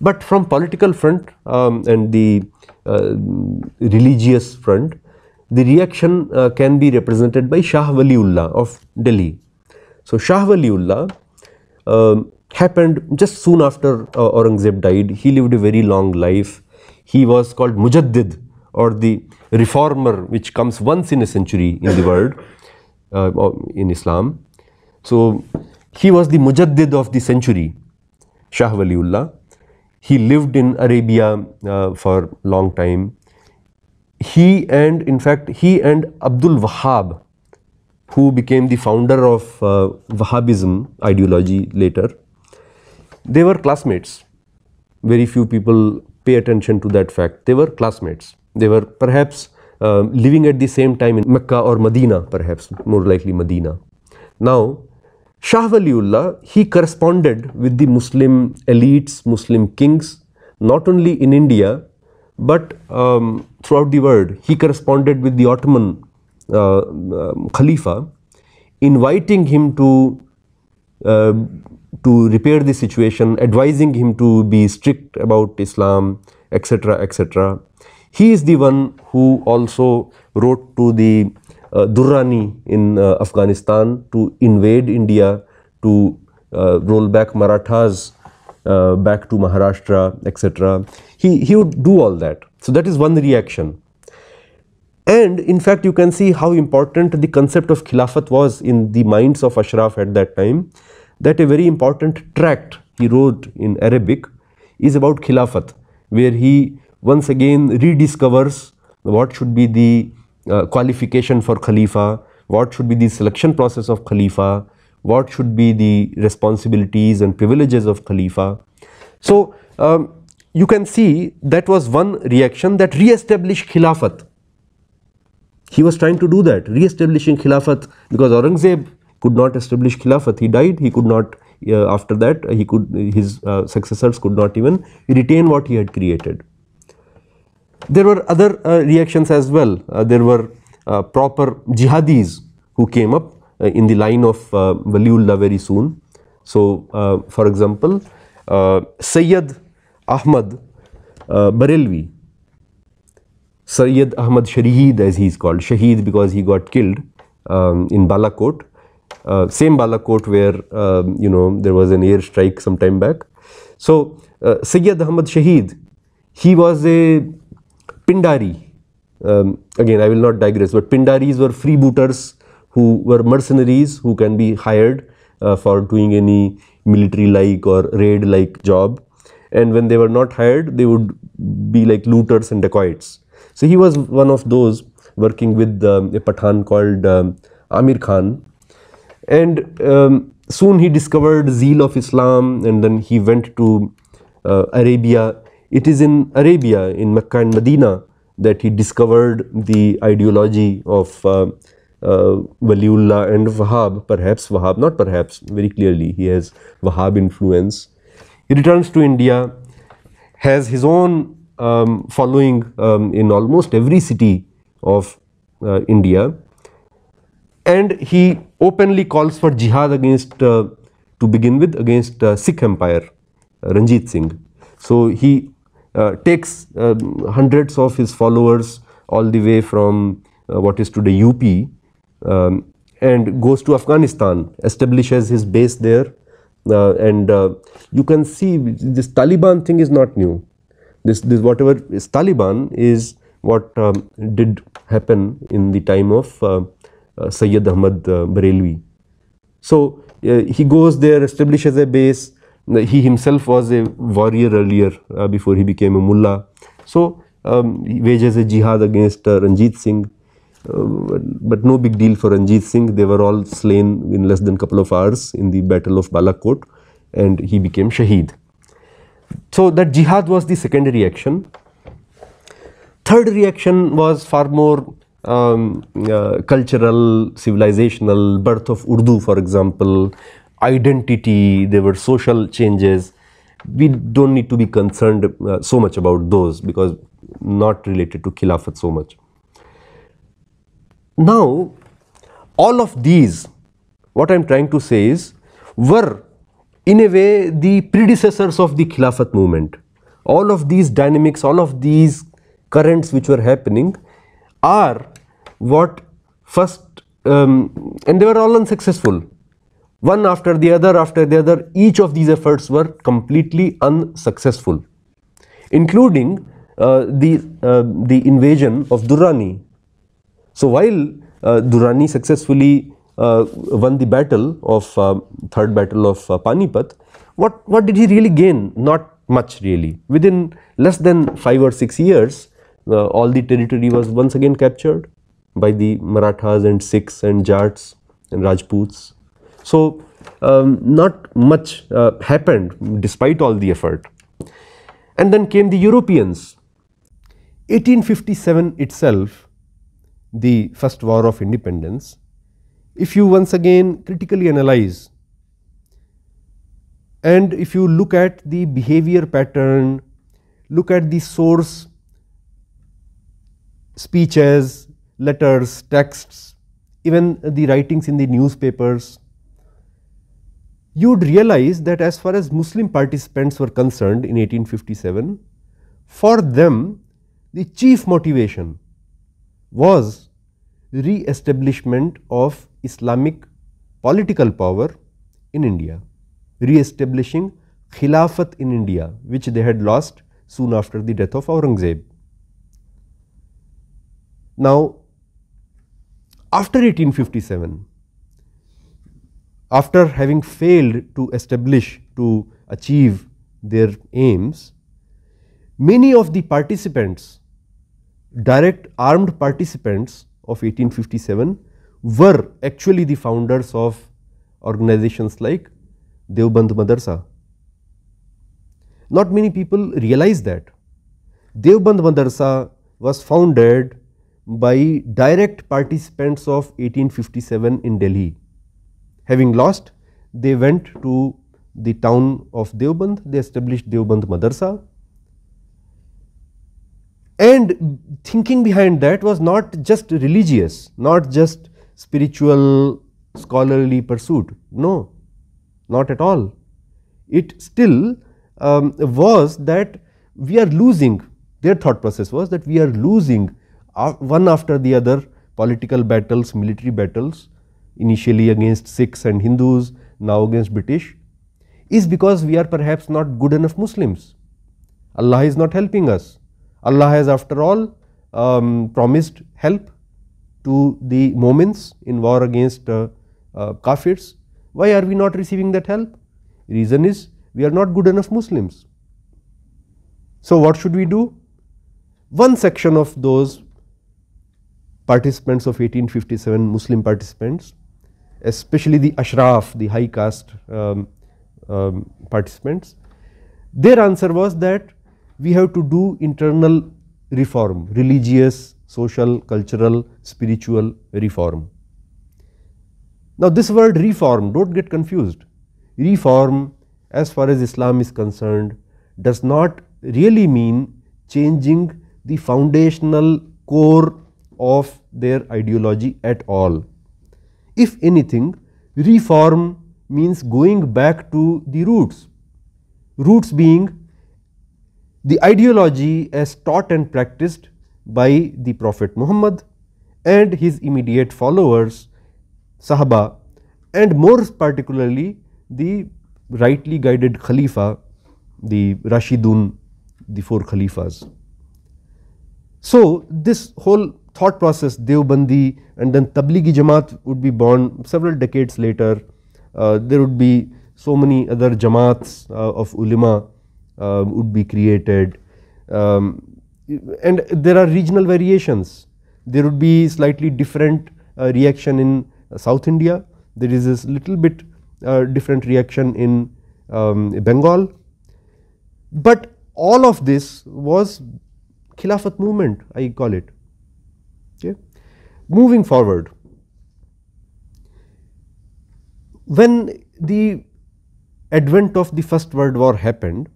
but from political front um, and the uh, religious front the reaction uh, can be represented by Shah Waliullah of Delhi. So Shah Waliullah um, happened just soon after uh, Aurangzeb died. He lived a very long life. He was called Mujaddid or the reformer which comes once in a century in the world uh, in Islam. So he was the Mujaddid of the century, Shah Waliullah. He lived in Arabia uh, for long time. He and in fact he and Abdul Wahhab who became the founder of uh, Wahhabism ideology later, they were classmates. Very few people pay attention to that fact. They were classmates. They were perhaps uh, living at the same time in Mecca or Medina, perhaps more likely Medina. Now, Shah Waliullah, he corresponded with the Muslim elites, Muslim kings, not only in India, but um, throughout the world. He corresponded with the Ottoman uh, um, Khalifa, inviting him to uh, to repair the situation, advising him to be strict about Islam, etc., etc. He is the one who also wrote to the uh, Durrani in uh, Afghanistan to invade India, to uh, roll back Marathas uh, back to Maharashtra, etc. He, he would do all that. So, that is one reaction. And in fact, you can see how important the concept of Khilafat was in the minds of Ashraf at that time, that a very important tract he wrote in Arabic is about Khilafat, where he once again rediscovers what should be the uh, qualification for Khalifa, what should be the selection process of Khalifa, what should be the responsibilities and privileges of Khalifa. So, um, you can see that was one reaction that re-established Khilafat. He was trying to do that, re-establishing Khilafat because Aurangzeb could not establish Khilafat. He died, he could not, uh, after that, he could, his uh, successors could not even retain what he had created. There were other uh, reactions as well. Uh, there were uh, proper jihadis who came up uh, in the line of uh, Waliullah very soon. So, uh, for example, Sayyid Ahmad Barelvi, Sayyid Ahmad Shaheed as he is called, Shaheed because he got killed um, in Balakot, uh, same Balakot where um, you know there was an air strike some time back. So uh, Sayyid Ahmad Shaheed, he was a Pindari. Um, again, I will not digress, but Pindaris were freebooters who were mercenaries who can be hired uh, for doing any military like or raid like job. And when they were not hired, they would be like looters and dacoits. So he was one of those working with um, a Pathan called um, Amir Khan. And um, soon he discovered zeal of Islam and then he went to uh, Arabia. It is in Arabia, in Mecca and Medina, that he discovered the ideology of uh, uh, Waliullah and Wahhab, perhaps Wahhab, not perhaps, very clearly he has Wahhab influence. He returns to India, has his own um, following um, in almost every city of uh, India and he openly calls for jihad against, uh, to begin with, against uh, Sikh Empire, Ranjit Singh. So he takes um, hundreds of his followers all the way from uh, what is today UP um, and goes to Afghanistan, establishes his base there uh, and uh, you can see this Taliban thing is not new. This, this whatever is Taliban is what um, did happen in the time of uh, uh Sayyid Ahmad uh, Barelvi. So uh, he goes there, establishes a base. He himself was a warrior earlier before he became a mullah. So um, he wages a jihad against Ranjit Singh but no big deal for Ranjit Singh. They were all slain in less than couple of hours in the battle of Balakot and he became Shaheed. So that jihad was the second reaction. Third reaction was far more um, uh, cultural, civilizational, birth of Urdu for example, identity, there were social changes. We don't need to be concerned uh, so much about those because not related to Khilafat so much. Now, all of these, what I am trying to say is, were in a way the predecessors of the Khilafat movement. All of these dynamics, all of these currents which were happening are what first, um, and they were all unsuccessful. One after the other, after the other, each of these efforts were completely unsuccessful, including uh, the, uh, the invasion of Durrani so while uh, Durrani successfully uh, won the battle of uh, third battle of uh, Panipat, what, what did he really gain? Not much really. Within less than 5 or 6 years, all the territory was once again captured by the Marathas and Sikhs and Jats and Rajputs. So um, not much uh, happened despite all the effort. And then came the Europeans. 1857 itself the first war of independence, if you once again critically analyze and if you look at the behavior pattern, look at the source speeches, letters, texts, even the writings in the newspapers, you would realize that as far as Muslim participants were concerned in 1857, for them the chief motivation was re-establishment of Islamic political power in India, re-establishing Khilafat in India which they had lost soon after the death of Aurangzeb. Now, after 1857, after having failed to establish, to achieve their aims, many of the participants, direct armed participants of 1857 were actually the founders of organizations like Deoband Madarsa. Not many people realize that. Deoband Madarsa was founded by direct participants of 1857 in Delhi. Having lost, they went to the town of Deoband, they established Deoband Madarsa. And thinking behind that was not just religious, not just spiritual scholarly pursuit, no, not at all. It still um, was that we are losing, their thought process was that we are losing uh, one after the other political battles, military battles, initially against Sikhs and Hindus, now against British, is because we are perhaps not good enough Muslims. Allah is not helping us. Allah has after all um, promised help to the Momins in war against uh, uh, Kafirs. Why are we not receiving that help? Reason is we are not good enough Muslims. So, what should we do? One section of those participants of 1857 Muslim participants, especially the Ashraf, the high caste um, um, participants, their answer was that we have to do internal reform, religious, social, cultural, spiritual reform. Now, this word reform, do not get confused. Reform as far as Islam is concerned does not really mean changing the foundational core of their ideology at all. If anything, reform means going back to the roots, roots being the ideology as taught and practiced by the Prophet Muhammad and his immediate followers, Sahaba, and more particularly the rightly guided Khalifa, the Rashidun, the four Khalifas. So, this whole thought process Deobandi and then Tablighi Jamaat would be born several decades later. Uh, there would be so many other Jamaats uh, of ulama uh, would be created um, and there are regional variations. There would be slightly different uh, reaction in South India. There is this little bit uh, different reaction in um, Bengal. But all of this was Khilafat movement I call it. Okay. Moving forward, when the advent of the first world war happened,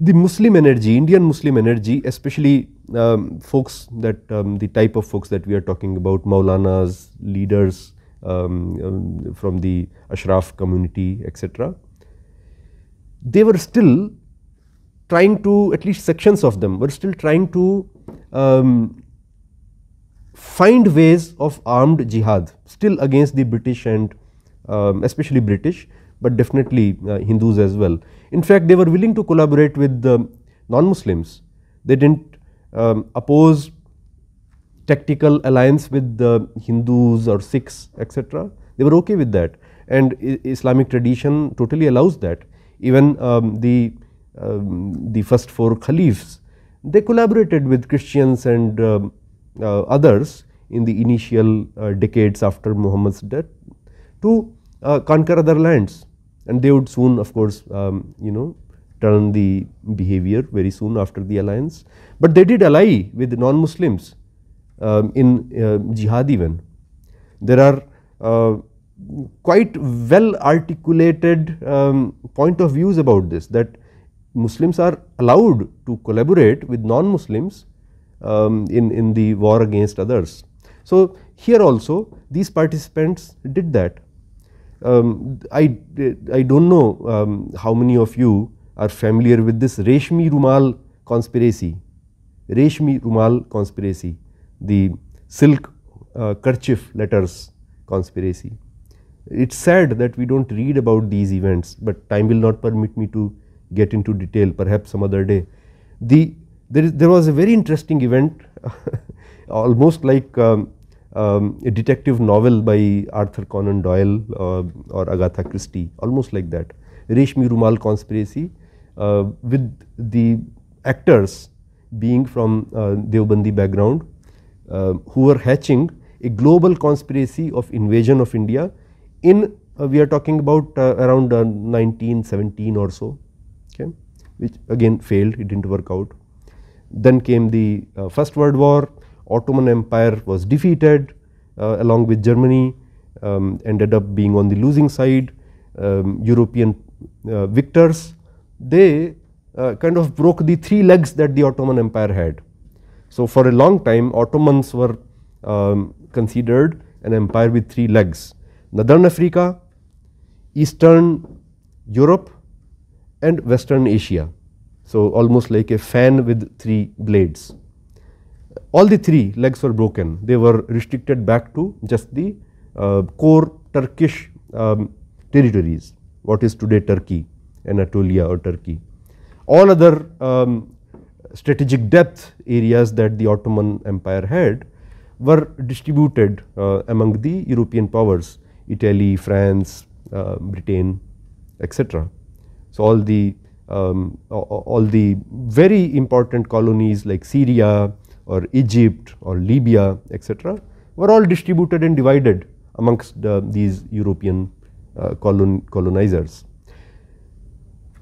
the Muslim energy, Indian Muslim energy, especially um, folks that um, the type of folks that we are talking about, Maulanas, leaders um, um, from the Ashraf community, etc. They were still trying to, at least sections of them, were still trying to um, find ways of armed jihad, still against the British and um, especially British, but definitely uh, Hindus as well. In fact, they were willing to collaborate with the non-Muslims. They did not um, oppose tactical alliance with the Hindus or Sikhs etc. They were okay with that and Islamic tradition totally allows that. Even um, the, um, the first four caliphs, they collaborated with Christians and uh, uh, others in the initial uh, decades after Muhammad's death to uh, conquer other lands and they would soon of course um, you know turn the behavior very soon after the alliance. But they did ally with non-Muslims um, in uh, jihad even. There are uh, quite well articulated um, point of views about this that Muslims are allowed to collaborate with non-Muslims um, in, in the war against others. So, here also these participants did that. Um, I, I do not know um, how many of you are familiar with this Reshmi Rumal conspiracy, Reshmi Rumal conspiracy, the silk uh, kerchief letters conspiracy. It is sad that we do not read about these events, but time will not permit me to get into detail perhaps some other day. The, there, is, there was a very interesting event [LAUGHS] almost like um, um, a detective novel by Arthur Conan Doyle uh, or Agatha Christie almost like that Reshmi Rumal conspiracy uh, with the actors being from uh, Deobandi background uh, who were hatching a global conspiracy of invasion of India in uh, we are talking about uh, around 1917 or so okay, which again failed, it did not work out. Then came the uh, First World War, Ottoman Empire was defeated uh, along with Germany, um, ended up being on the losing side, um, European uh, victors, they uh, kind of broke the three legs that the Ottoman Empire had. So, for a long time Ottomans were um, considered an empire with three legs, Northern Africa, Eastern Europe and Western Asia. So, almost like a fan with three blades. All the three legs were broken, they were restricted back to just the uh, core Turkish um, territories, what is today Turkey, Anatolia or Turkey. All other um, strategic depth areas that the Ottoman Empire had were distributed uh, among the European powers, Italy, France, uh, Britain, etc. So, all the um, all the very important colonies like Syria or Egypt or Libya etc., were all distributed and divided amongst these European uh, colon colonizers.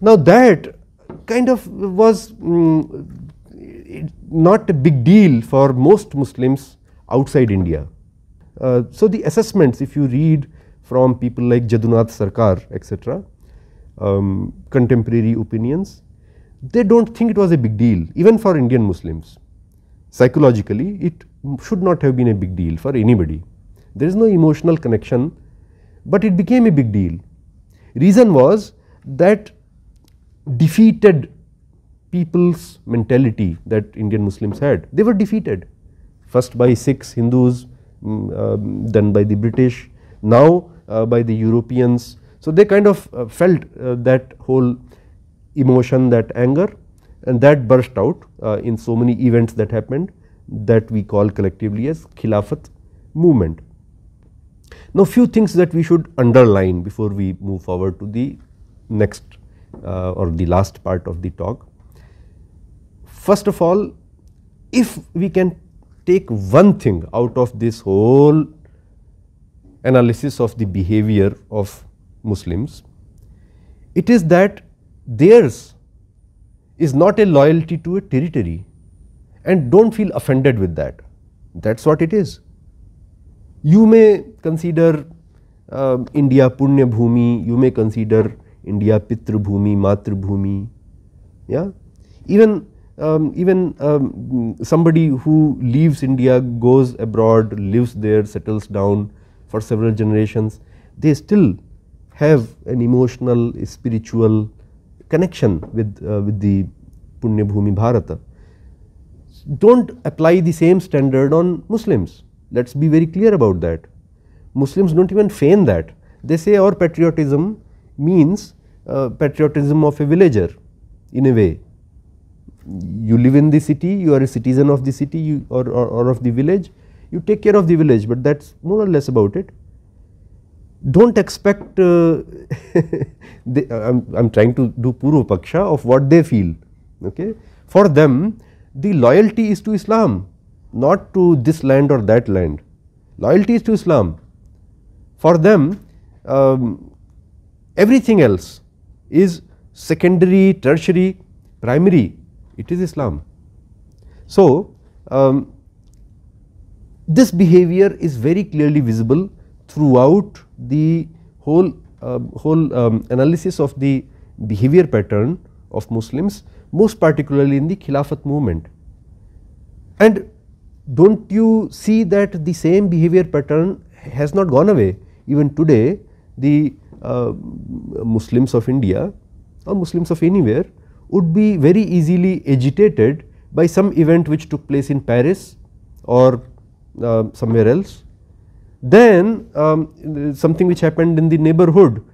Now, that kind of was um, not a big deal for most Muslims outside India. Uh, so, the assessments if you read from people like Jadunath Sarkar etc., um, contemporary opinions, they do not think it was a big deal even for Indian Muslims. Psychologically it should not have been a big deal for anybody. There is no emotional connection, but it became a big deal. Reason was that defeated people's mentality that Indian Muslims had, they were defeated first by Sikhs, Hindus, um, then by the British, now uh, by the Europeans, so, they kind of uh, felt uh, that whole emotion that anger and that burst out uh, in so many events that happened that we call collectively as Khilafat movement. Now, few things that we should underline before we move forward to the next uh, or the last part of the talk. First of all, if we can take one thing out of this whole analysis of the behavior of Muslims, it is that theirs is not a loyalty to a territory and do not feel offended with that. That is what it is. You may consider uh, India Punya Bhumi, you may consider India Pitra Bhumi, Matra Bhumi, yeah. Even um, even um, somebody who leaves India, goes abroad, lives there, settles down for several generations, they still have an emotional, spiritual connection with, uh, with the Punya Bhumi Bharata. Do not apply the same standard on Muslims, let us be very clear about that. Muslims do not even feign that, they say our patriotism means uh, patriotism of a villager in a way. You live in the city, you are a citizen of the city you, or, or, or of the village, you take care of the village, but that is more or less about it do not expect uh, [LAUGHS] they, I am trying to do Purva Paksha of what they feel. Okay. For them the loyalty is to Islam not to this land or that land, loyalty is to Islam. For them um, everything else is secondary, tertiary, primary, it is Islam. So, um, this behavior is very clearly visible throughout the whole uh, whole um, analysis of the behavior pattern of Muslims, most particularly in the Khilafat movement. And do not you see that the same behavior pattern has not gone away. Even today, the uh, Muslims of India or Muslims of anywhere would be very easily agitated by some event which took place in Paris or uh, somewhere else. Then um, something which happened in the neighborhood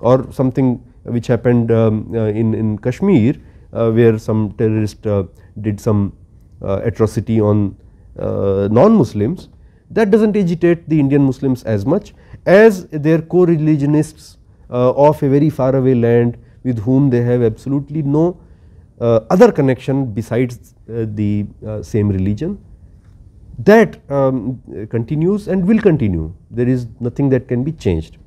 or something which happened um, uh, in, in Kashmir uh, where some terrorist uh, did some uh, atrocity on uh, non-Muslims that does not agitate the Indian Muslims as much as their co-religionists of a very far away land with whom they have absolutely no other connection besides the same religion that um, continues and will continue there is nothing that can be changed.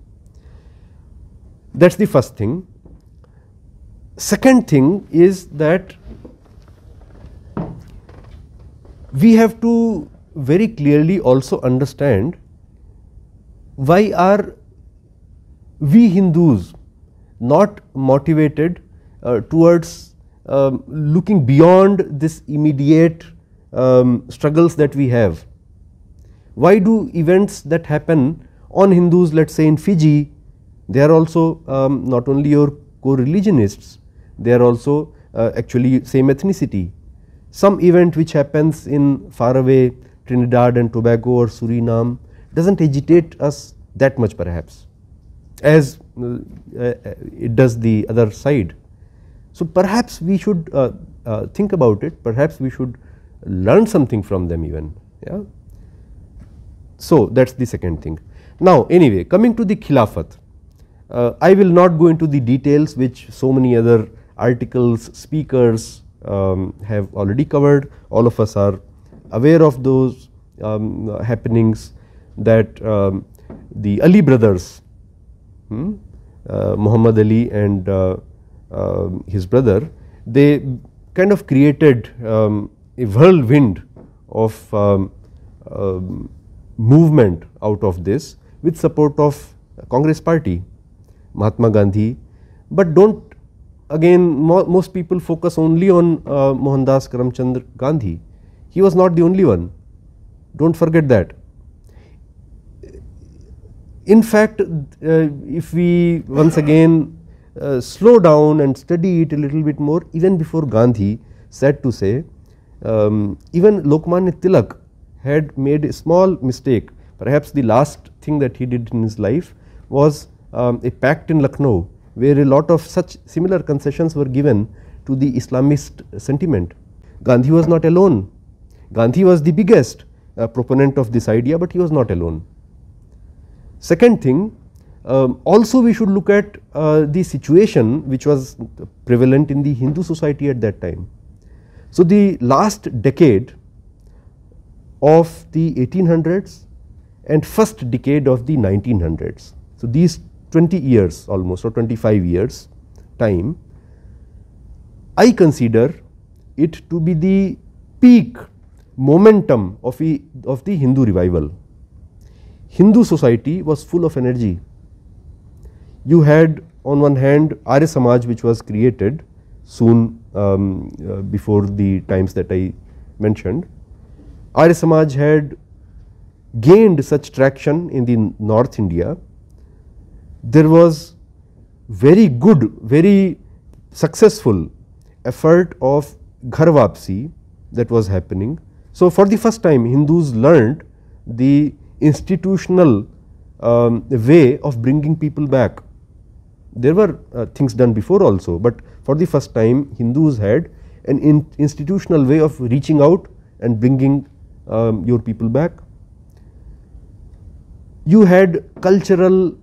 That is the first thing. Second thing is that we have to very clearly also understand why are we Hindus not motivated uh, towards um, looking beyond this immediate um, struggles that we have. Why do events that happen on Hindus let us say in Fiji, they are also um, not only your co-religionists, they are also uh, actually same ethnicity. Some event which happens in faraway Trinidad and Tobago or Suriname does not agitate us that much perhaps as uh, uh, it does the other side. So, perhaps we should uh, uh, think about it, perhaps we should learn something from them even. Yeah. So, that is the second thing. Now, anyway coming to the Khilafat, uh, I will not go into the details which so many other articles, speakers um, have already covered. All of us are aware of those um, happenings that um, the Ali brothers, hmm, uh, Muhammad Ali and uh, uh, his brother, they kind of created um, a whirlwind of um, um, movement out of this with support of Congress party, Mahatma Gandhi, but do not again mo most people focus only on uh, Mohandas Karamchand Gandhi. He was not the only one, do not forget that. In fact, uh, if we once again uh, slow down and study it a little bit more even before Gandhi sad to say um, even Lokmanya Tilak had made a small mistake perhaps the last thing that he did in his life was um, a pact in Lucknow where a lot of such similar concessions were given to the Islamist sentiment. Gandhi was not alone, Gandhi was the biggest uh, proponent of this idea, but he was not alone. Second thing um, also we should look at uh, the situation which was prevalent in the Hindu society at that time. So, the last decade of the 1800s and first decade of the 1900s. So, these 20 years almost or 25 years time, I consider it to be the peak momentum of, a, of the Hindu revival. Hindu society was full of energy. You had on one hand Arya Samaj which was created soon um, uh, before the times that I mentioned. Arya Samaj had gained such traction in the North India. There was very good, very successful effort of Ghar that was happening. So, for the first time Hindus learned the institutional um, way of bringing people back. There were uh, things done before also, but for the first time Hindus had an in institutional way of reaching out and bringing um, your people back. You had cultural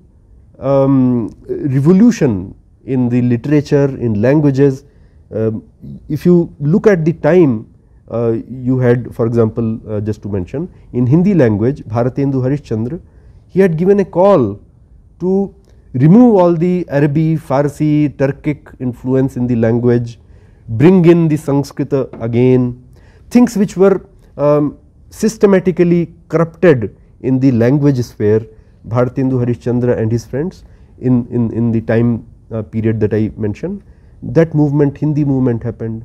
um, revolution in the literature, in languages. Um, if you look at the time uh, you had for example, uh, just to mention in Hindi language Bharatendu Harishchandra he had given a call to remove all the Arabic, Farsi, Turkic influence in the language, bring in the Sanskrita again, things which were um, systematically corrupted in the language sphere, Bharatendu Harishchandra and his friends in, in, in the time uh, period that I mentioned, that movement, Hindi movement happened.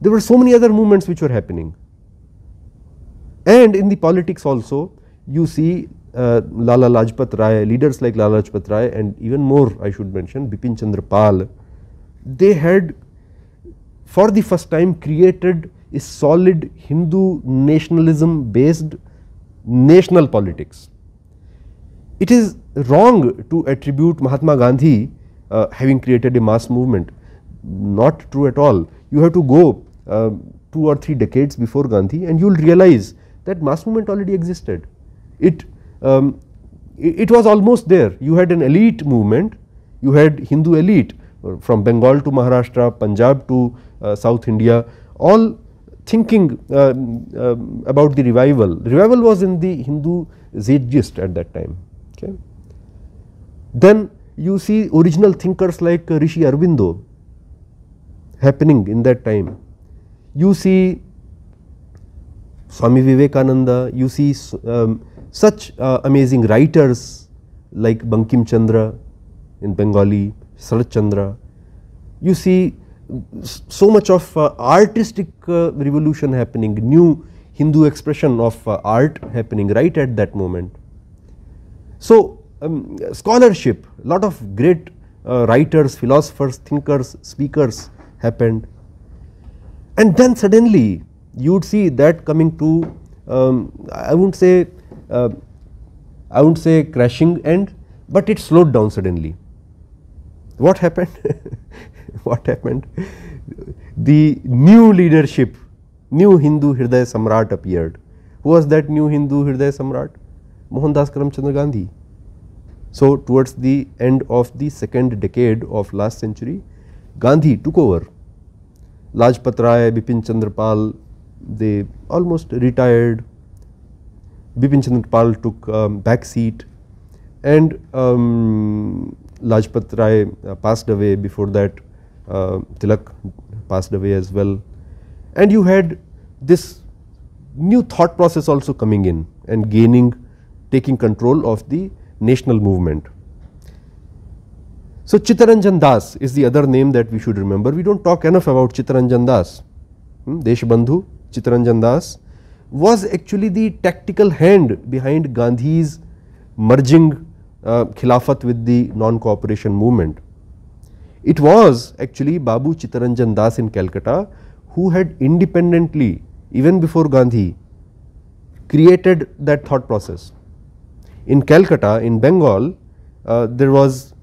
There were so many other movements which were happening. And in the politics also, you see uh, Lala Lajpat Rai, leaders like Lala Lajpat Rai and even more I should mention Bipin Chandra Pal, they had for the first time created a solid Hindu nationalism based national politics. It is wrong to attribute Mahatma Gandhi uh, having created a mass movement, not true at all. You have to go uh, two or three decades before Gandhi and you will realize that mass movement already existed. It, um, it, it was almost there. You had an elite movement, you had Hindu elite uh, from Bengal to Maharashtra, Punjab to uh, South India, all thinking uh, um, about the revival. Revival was in the Hindu zeitgeist at that time. Okay. Then you see original thinkers like Rishi Aurobindo happening in that time. You see Swami Vivekananda, you see um, such uh, amazing writers like Bankim Chandra in Bengali, Sarat Chandra. You see so much of uh, artistic uh, revolution happening, new Hindu expression of uh, art happening right at that moment. So, um, scholarship, lot of great uh, writers, philosophers, thinkers, speakers happened. And then suddenly you would see that coming to, um, I wouldn't say, uh, I wouldn't say crashing end, but it slowed down suddenly. What happened? [LAUGHS] what happened? The new leadership, new Hindu Hriday Samrat appeared. Who was that new Hindu Hriday Samrat? Mohandas Karamchandra Gandhi. So, towards the end of the second decade of last century, Gandhi took over. Lajpat Rai, Bipin Chandra Pal, they almost retired. Bipin Chandra Pal took um, back seat and um, Lajpat Rai uh, passed away before that uh, Tilak passed away as well and you had this new thought process also coming in and gaining taking control of the national movement. So, Chittaranjan Das is the other name that we should remember. We do not talk enough about Chittaranjan Das. Hmm? Deshbandhu Chittaranjan Das was actually the tactical hand behind Gandhi's merging uh, Khilafat with the non-cooperation movement. It was actually Babu Chittaranjan Das in Calcutta who had independently even before Gandhi created that thought process. In Calcutta in Bengal uh, there was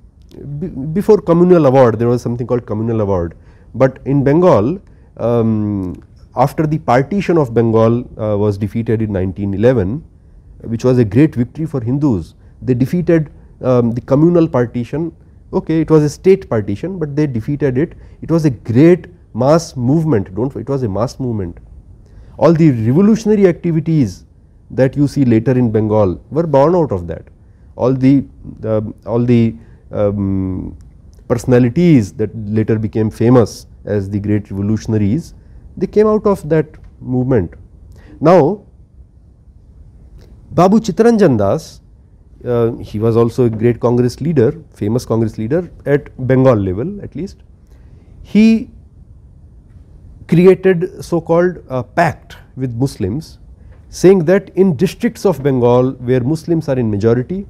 before communal award there was something called communal award, but in Bengal um, after the partition of Bengal uh, was defeated in 1911 which was a great victory for Hindus. They defeated um, the communal partition okay it was a state partition, but they defeated it. It was a great mass movement do not it was a mass movement. All the revolutionary activities that you see later in Bengal were born out of that. All the uh, all the um, personalities that later became famous as the great revolutionaries they came out of that movement. Now, Babu Chittaranjan Das, uh, he was also a great Congress leader, famous Congress leader at Bengal level at least. He created so called uh, pact with Muslims saying that in districts of Bengal where Muslims are in majority,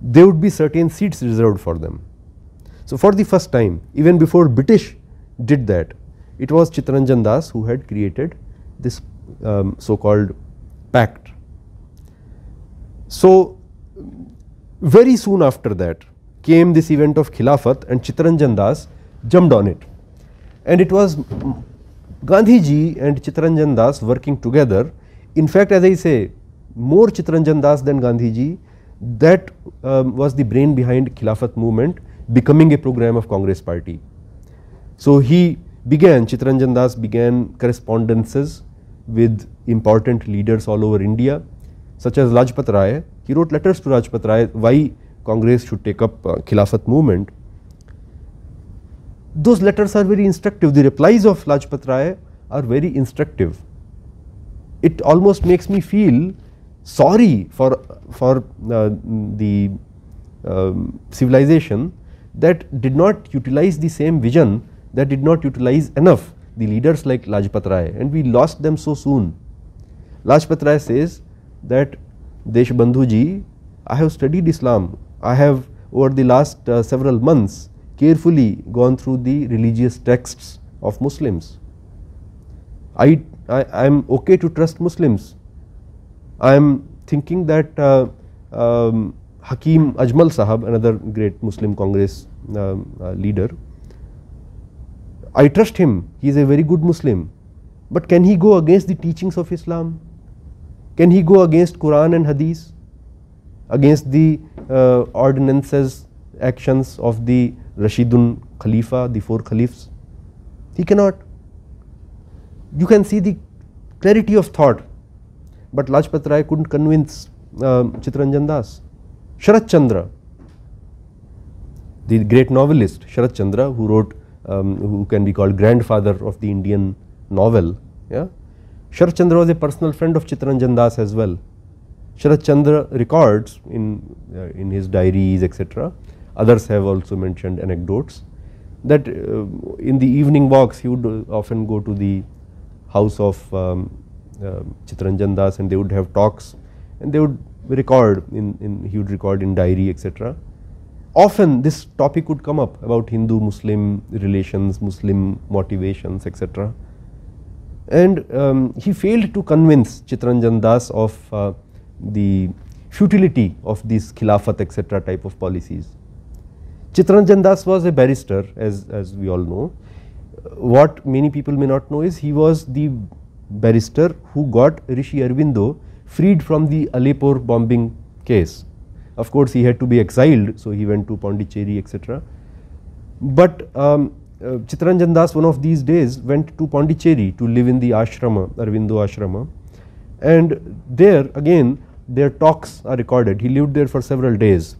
there would be certain seats reserved for them. So, for the first time even before British did that it was Chittaranjan Das who had created this um, so called pact. So, very soon after that came this event of Khilafat and Chittaranjan Das jumped on it and it was Gandhiji and Chittaranjan Das working together. In fact, as I say more Chittaranjan Das than Gandhiji that um, was the brain behind Khilafat movement becoming a program of Congress party. So, he began Chittaranjan Das began correspondences with important leaders all over India such as Lajpat Rai. He wrote letters to Lajpat Rai why Congress should take up uh, Khilafat movement. Those letters are very instructive. The replies of Lajpat Rai are very instructive. It almost makes me feel sorry for for uh, the um, civilization that did not utilize the same vision, that did not utilize enough the leaders like Lajpat Rai and we lost them so soon. Lajpat Rai says that Deshbandhu ji, I have studied Islam, I have over the last uh, several months carefully gone through the religious texts of Muslims. I, I am okay to trust Muslims. I am thinking that uh, um, Hakim Ajmal Sahab, another great Muslim Congress um, uh, leader, I trust him, he is a very good Muslim. But can he go against the teachings of Islam? Can he go against Quran and Hadith? Against the uh, ordinances, actions of the Rashidun Khalifa, the four Caliphs? He cannot. You can see the clarity of thought, but Lajpat Rai couldn't convince uh, Das. Sharat Chandra, the great novelist Sharat Chandra who wrote um, who can be called grandfather of the Indian novel. Yeah? Sharat Chandra was a personal friend of Chittaranjan Das as well. Sharat Chandra records in, uh, in his diaries etc. Others have also mentioned anecdotes that uh, in the evening walks he would often go to the house of um, uh, Das and they would have talks and they would record in, in he would record in diary etc often this topic would come up about Hindu Muslim relations, Muslim motivations etc. And um, he failed to convince Chittaranjan Das of uh, the futility of these Khilafat etc. type of policies. Chittaranjan Das was a barrister as, as we all know. What many people may not know is he was the barrister who got Rishi Aurobindo freed from the Alipore bombing case of course, he had to be exiled, so he went to Pondicherry, etc. But um, uh, Das one of these days went to Pondicherry to live in the ashrama, Aurobindo ashrama and there again their talks are recorded. He lived there for several days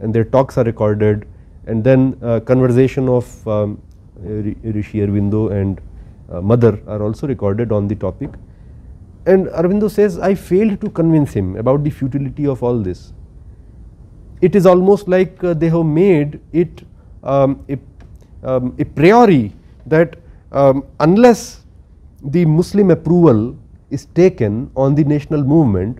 and their talks are recorded and then uh, conversation of um, Rishi Aurobindo and uh, mother are also recorded on the topic. And Aurobindo says, I failed to convince him about the futility of all this it is almost like uh, they have made it um, a, um, a, priori that um, unless the Muslim approval is taken on the national movement,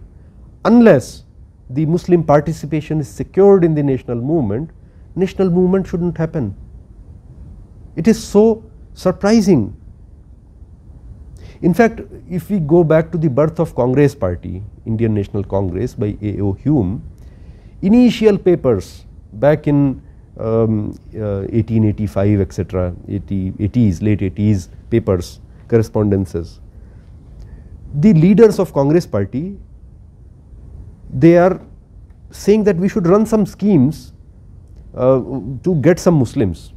unless the Muslim participation is secured in the national movement, national movement should not happen. It is so surprising. In fact, if we go back to the birth of Congress party, Indian National Congress by A. O. Hume, initial papers back in um, uh, 1885 etc 80, 80s late 80s papers correspondences. The leaders of congress party they are saying that we should run some schemes uh, to get some muslims.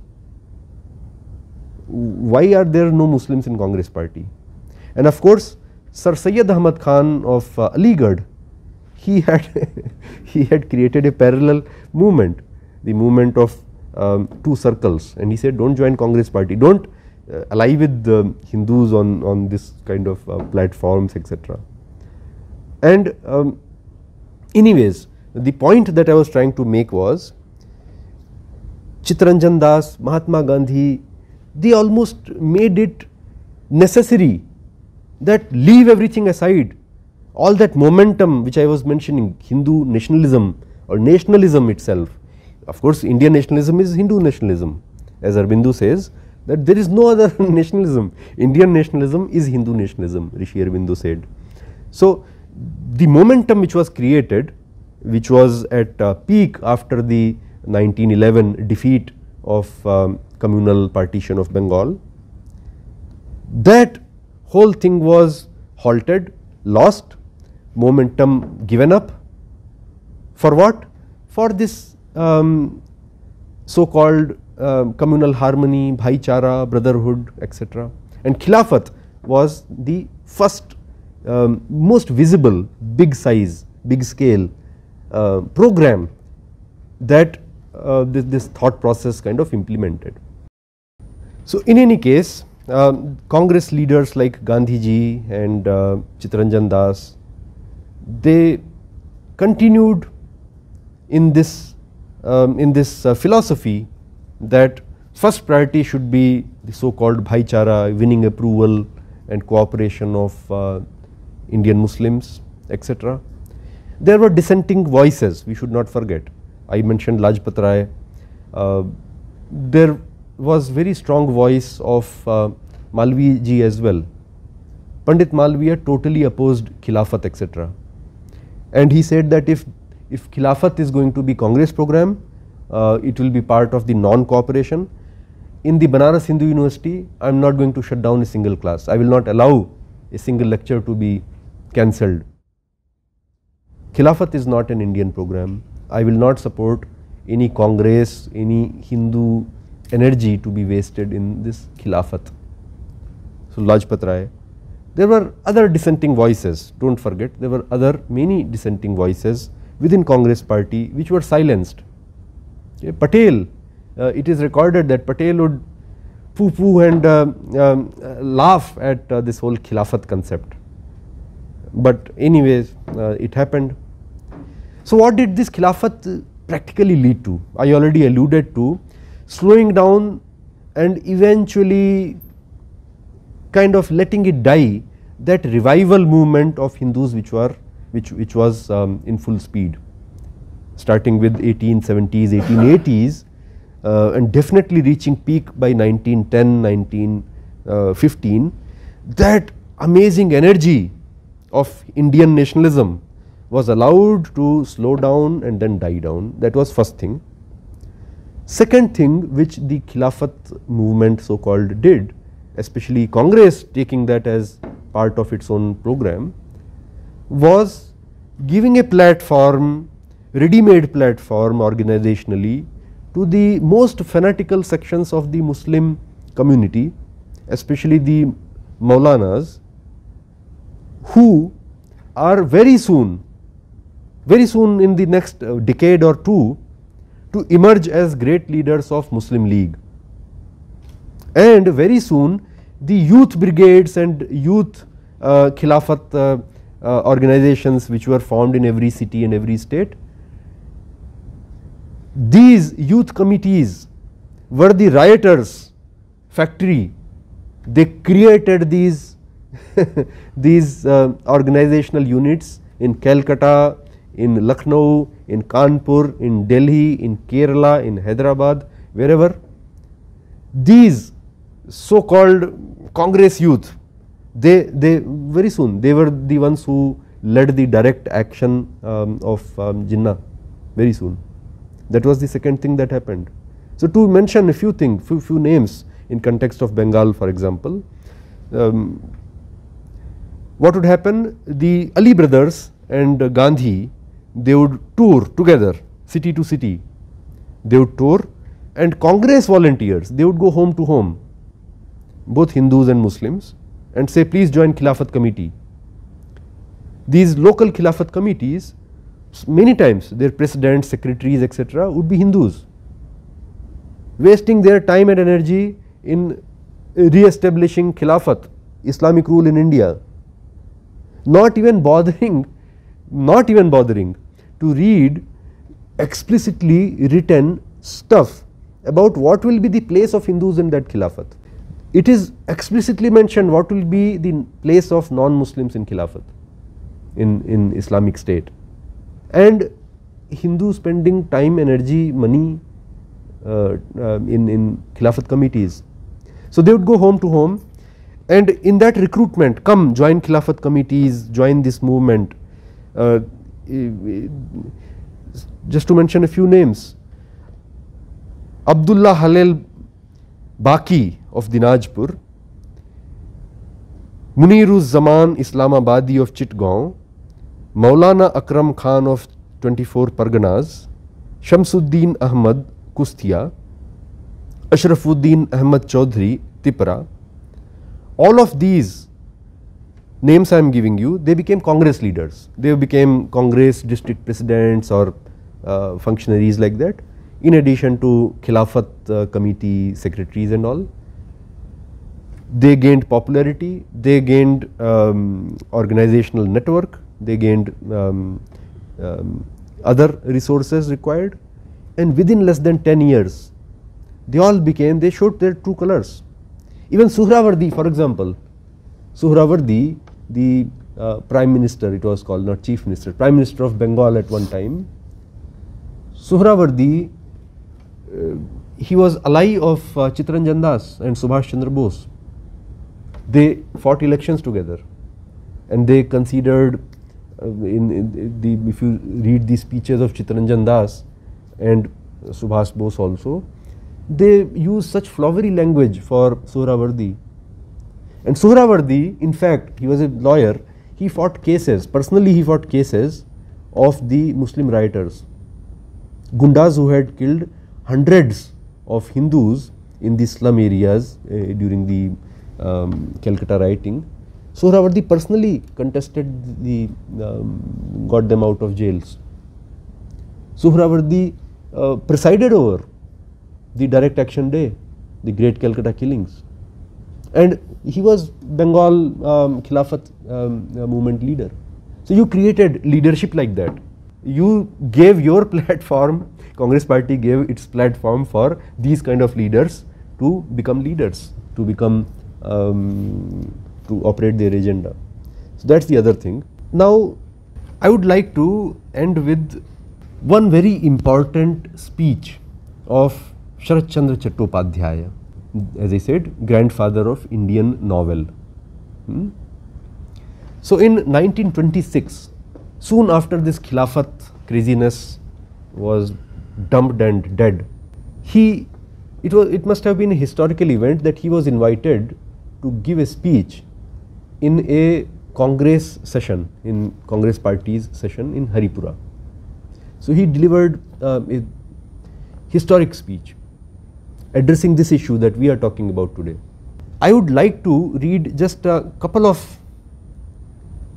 Why are there no muslims in congress party? And of course sir sayyid ahmad khan of uh, aligarh he had [LAUGHS] he had created a parallel movement the movement of um, two circles. And he said don't join congress party. Don't uh, ally with the hindus on on this kind of uh, platforms etc and um, anyways the point that i was trying to make was chittaranjan das mahatma gandhi they almost made it necessary that leave everything aside all that momentum which I was mentioning Hindu nationalism or nationalism itself of course Indian nationalism is Hindu nationalism as Aurobindo says that there is no [LAUGHS] other nationalism Indian nationalism is Hindu nationalism Rishi Aurobindo said. So the momentum which was created which was at uh, peak after the 1911 defeat of um, communal partition of Bengal that whole thing was halted lost momentum given up for what? For this um, so called uh, communal harmony, bhaichara, brotherhood etc. And Khilafat was the first um, most visible big size, big scale uh, program that uh, this, this, thought process kind of implemented. So, in any case um, Congress leaders like Gandhi ji and uh, Chittaranjan Das they continued in this um, in this uh, philosophy that first priority should be the so called bhaichara, winning approval and cooperation of uh, Indian Muslims etc. There were dissenting voices we should not forget. I mentioned Lajpat Rai. Uh, there was very strong voice of uh, Malvi ji as well. Pandit Malviya totally opposed Khilafat etc. And he said that if, if Khilafat is going to be Congress program, uh, it will be part of the non-cooperation. In the Banaras Hindu University, I am not going to shut down a single class. I will not allow a single lecture to be cancelled. Khilafat is not an Indian program. I will not support any Congress, any Hindu energy to be wasted in this Khilafat. So, Lajpat Rai. There were other dissenting voices, do not forget, there were other many dissenting voices within Congress party which were silenced. Okay. Patel, uh, it is recorded that Patel would poo poo and uh, um, laugh at this whole Khilafat concept. But anyways, it happened. So, what did this Khilafat practically lead to? I already alluded to slowing down and eventually kind of letting it die that revival movement of Hindus which were which, which was um, in full speed. Starting with 1870s, 1880s [LAUGHS] uh, and definitely reaching peak by 1910, 1915 that amazing energy of Indian nationalism was allowed to slow down and then die down. That was first thing. Second thing which the Khilafat movement so called did especially Congress taking that as part of its own program was giving a platform ready made platform organizationally to the most fanatical sections of the Muslim community especially the Maulanas who are very soon very soon in the next uh, decade or two to emerge as great leaders of Muslim League. And very soon the youth brigades and youth uh, Khilafat uh, uh, organizations which were formed in every city and every state, these youth committees were the rioters factory. They created these, [LAUGHS] these uh, organizational units in Calcutta, in Lucknow, in Kanpur, in Delhi, in Kerala, in Hyderabad, wherever. These so called Congress youth, they, they very soon they were the ones who led the direct action um, of um, Jinnah very soon. That was the second thing that happened. So, to mention a few things, few, few names in context of Bengal for example, um, what would happen? The Ali brothers and Gandhi they would tour together city to city, they would tour and Congress volunteers, they would go home to home, both Hindus and Muslims and say please join Khilafat committee. These local Khilafat committees many times their presidents, secretaries etc. would be Hindus, wasting their time and energy in re-establishing Khilafat, Islamic rule in India, not even bothering, not even bothering to read explicitly written stuff about what will be the place of Hindus in that Khilafat. It is explicitly mentioned what will be the place of non-Muslims in Khilafat in, in Islamic state and Hindu spending time, energy, money uh, uh, in, in Khilafat committees. So, they would go home to home and in that recruitment come join Khilafat committees, join this movement. Uh, just to mention a few names, Abdullah Halil Baki of Dinajpur, Muniruz Zaman Islamabadi of Chittagaon, Maulana Akram Khan of 24 Parganas, Shamsuddin Ahmad Kustia, Ashrafuddin Ahmad Chaudhry Tipra, all of these names I am giving you, they became Congress leaders. They became Congress district presidents or uh, functionaries like that in addition to Khilafat uh, committee secretaries and all. They gained popularity, they gained um, organizational network, they gained um, um, other resources required and within less than 10 years they all became, they showed their true colors. Even Suhrawardi, for example, Suhrawardi, the uh, prime minister, it was called, not chief minister, prime minister of Bengal at one time, Suhrawardi, uh, he was ally of uh, Das and Subhash Chandra Bose. They fought elections together and they considered uh, in, in, the if you read the speeches of Chittaranjan Das and Subhash Bose also, they use such flowery language for Suhrawardi. And Suhrawardi, in fact, he was a lawyer, he fought cases, personally he fought cases of the Muslim rioters, gundas who had killed hundreds of Hindus in the slum areas uh, during the um, Calcutta rioting. Suhrawardi personally contested the, um, got them out of jails. Suhrawardi uh, presided over the direct action day, the great Calcutta killings. And he was Bengal um, Khilafat um, uh, movement leader. So you created leadership like that. You gave your [LAUGHS] platform, Congress party gave its platform for these kind of leaders to become leaders, to become, um, to operate their agenda. So that's the other thing. Now, I would like to end with one very important speech of Sharat Chandra Chattopadhyaya, as I said, grandfather of Indian novel. Hmm? So, in 1926, soon after this Khilafat craziness was dumped and dead, he it was it must have been a historical event that he was invited to give a speech in a Congress session in Congress party's session in Haripura. So, he delivered uh, a historic speech addressing this issue that we are talking about today. I would like to read just a couple of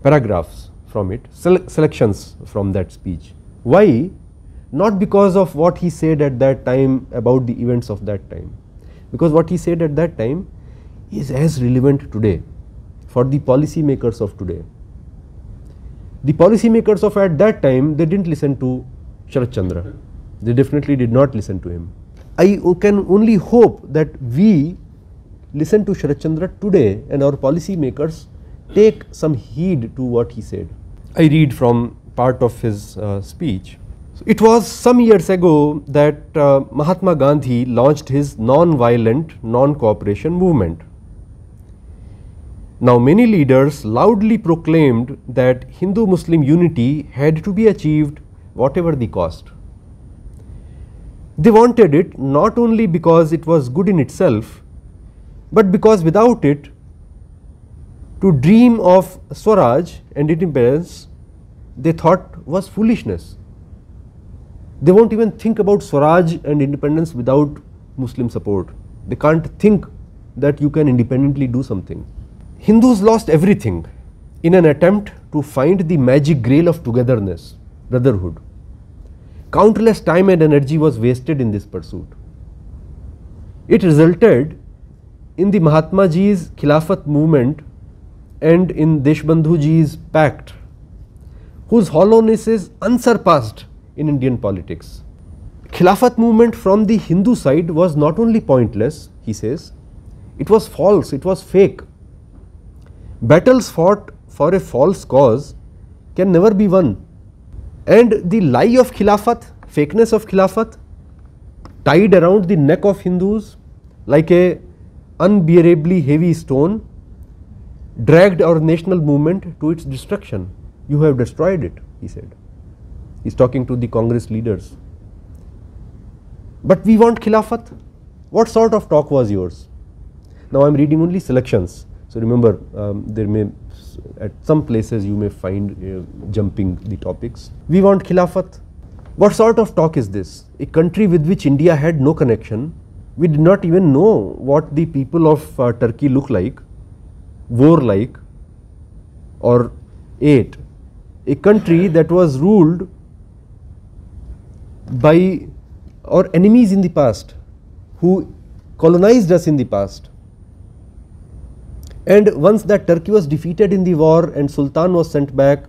paragraphs from it, sele selections from that speech. Why? Not because of what he said at that time about the events of that time, because what he said at that time is as relevant today for the policy makers of today. The policy makers of at that time they did not listen to Sharat Chandra, they definitely did not listen to him. I can only hope that we listen to Sharat Chandra today and our policy makers take some heed to what he said. I read from part of his uh, speech. It was some years ago that uh, Mahatma Gandhi launched his non-violent non-cooperation movement. Now many leaders loudly proclaimed that Hindu-Muslim unity had to be achieved whatever the cost. They wanted it not only because it was good in itself, but because without it, to dream of Swaraj and independence, they thought was foolishness. They won't even think about Swaraj and independence without Muslim support. They can't think that you can independently do something. Hindus lost everything in an attempt to find the magic grail of togetherness, brotherhood countless time and energy was wasted in this pursuit. It resulted in the Mahatma Ji's Khilafat movement and in Deshbandhu Ji's pact, whose hollowness is unsurpassed in Indian politics. Khilafat movement from the Hindu side was not only pointless, he says, it was false, it was fake. Battles fought for a false cause can never be won and the lie of Khilafat, fakeness of Khilafat tied around the neck of Hindus like a unbearably heavy stone dragged our national movement to its destruction. You have destroyed it, he said. Is talking to the Congress leaders. But we want Khilafat. What sort of talk was yours? Now I am reading only selections. So remember, um, there may at some places you may find uh, jumping the topics. We want Khilafat. What sort of talk is this? A country with which India had no connection. We did not even know what the people of uh, Turkey look like, wore like, or ate. A country that was ruled by our enemies in the past who colonized us in the past and once that Turkey was defeated in the war and Sultan was sent back,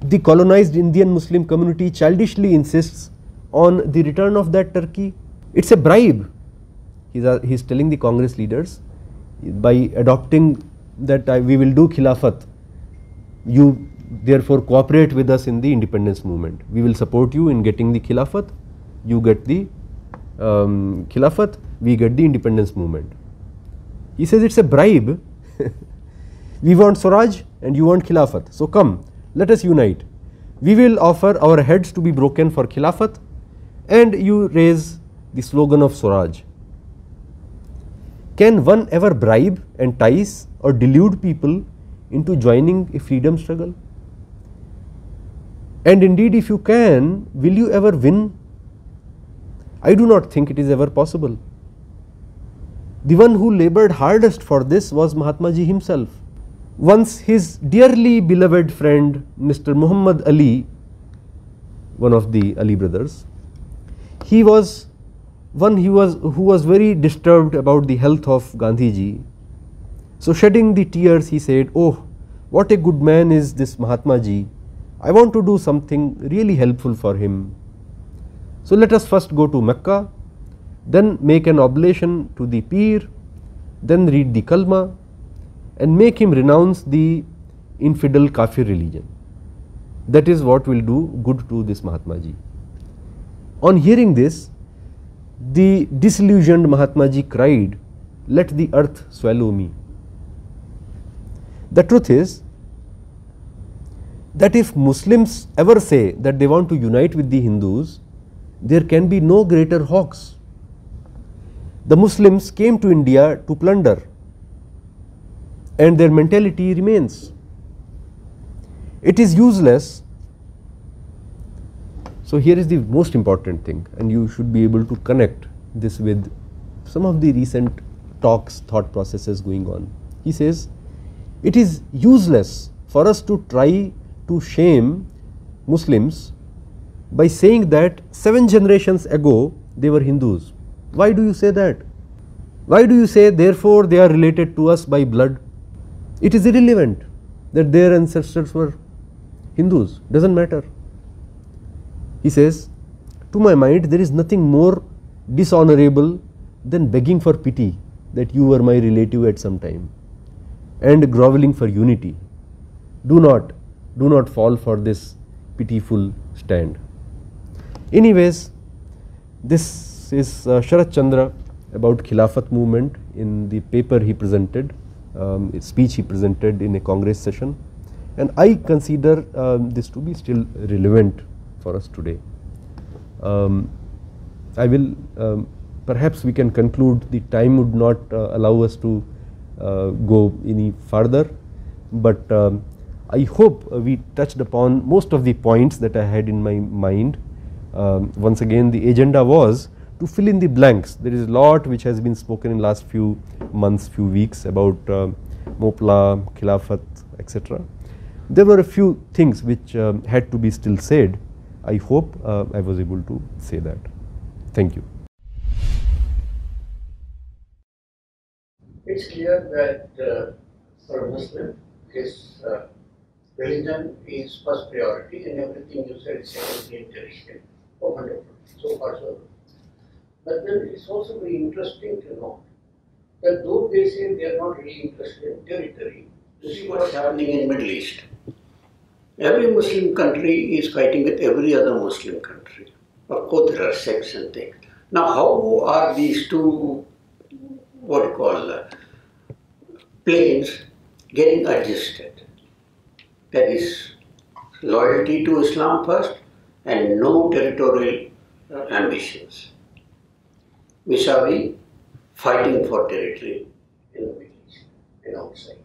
the colonized Indian Muslim community childishly insists on the return of that Turkey. It's a bribe. Uh, he's telling the Congress leaders by adopting that uh, we will do Khilafat, you therefore cooperate with us in the independence movement. We will support you in getting the Khilafat, you get the um, Khilafat, we get the independence movement. He says it's a bribe. [LAUGHS] we want Swaraj and you want Khilafat. So come, let us unite. We will offer our heads to be broken for Khilafat and you raise the slogan of Swaraj. Can one ever bribe, and entice or delude people into joining a freedom struggle? And indeed if you can, will you ever win? I do not think it is ever possible. The one who labored hardest for this was Mahatma Ji himself. Once his dearly beloved friend Mr. Muhammad Ali, one of the Ali brothers, he was one he was who was very disturbed about the health of Gandhi ji. So shedding the tears he said, Oh, what a good man is this Mahatma ji. I want to do something really helpful for him. So let us first go to Mecca, then make an oblation to the Peer, then read the Kalma and make him renounce the infidel Kafir religion. That is what will do good to this Mahatma ji. On hearing this, the disillusioned Mahatma ji cried, Let the earth swallow me. The truth is that if Muslims ever say that they want to unite with the Hindus, there can be no greater hawks. The Muslims came to India to plunder and their mentality remains. It is useless. So, here is the most important thing and you should be able to connect this with some of the recent talks, thought processes going on. He says, it is useless for us to try to shame Muslims by saying that 7 generations ago they were Hindus. Why do you say that? Why do you say therefore they are related to us by blood? It is irrelevant that their ancestors were Hindus, does not matter. He says, to my mind there is nothing more dishonorable than begging for pity that you were my relative at some time and groveling for unity. Do not, do not fall for this pitiful stand. Anyways, this is uh, Sharat Chandra about Khilafat movement in the paper he presented, um, speech he presented in a Congress session and I consider um, this to be still relevant for us today. Um, I will um, perhaps we can conclude the time would not uh, allow us to uh, go any further, but um, I hope we touched upon most of the points that I had in my mind. Um, once again the agenda was to fill in the blanks. There is a lot which has been spoken in last few months, few weeks about uh, Moplah, Khilafat, etc. There were a few things which um, had to be still said. I hope uh, I was able to say that. Thank you. It's clear that uh, for Muslim, his uh, religion is first priority and everything you said is secondary and tertiary. Oh, wonderful. So far, so good. But then it's also very interesting to know that though they say they are not really interested in territory, to see what's happening in Middle East. Every Muslim country is fighting with every other Muslim country. Of course, there are sects and things. Now, how are these two, what you call, uh, planes getting adjusted? That is, loyalty to Islam first and no territorial ambitions. Vis-a-vis fighting for territory in the Middle East and outside.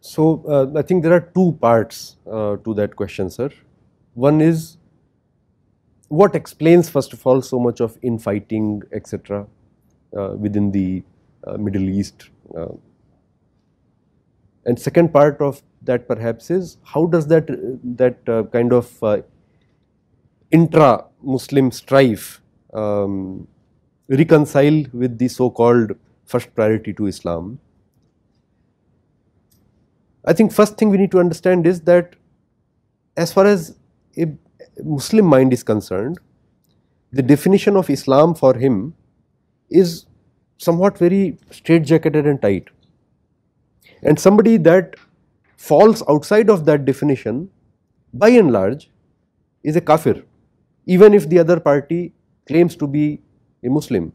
So, uh, I think there are two parts uh, to that question, sir. One is what explains first of all so much of infighting etc. Uh, within the uh, Middle East uh, and second part of that perhaps is how does that that uh, kind of uh, intra Muslim strife um, reconcile with the so called first priority to Islam. I think first thing we need to understand is that as far as a Muslim mind is concerned, the definition of Islam for him is somewhat very straitjacketed and tight. And somebody that falls outside of that definition by and large is a kafir even if the other party claims to be a Muslim.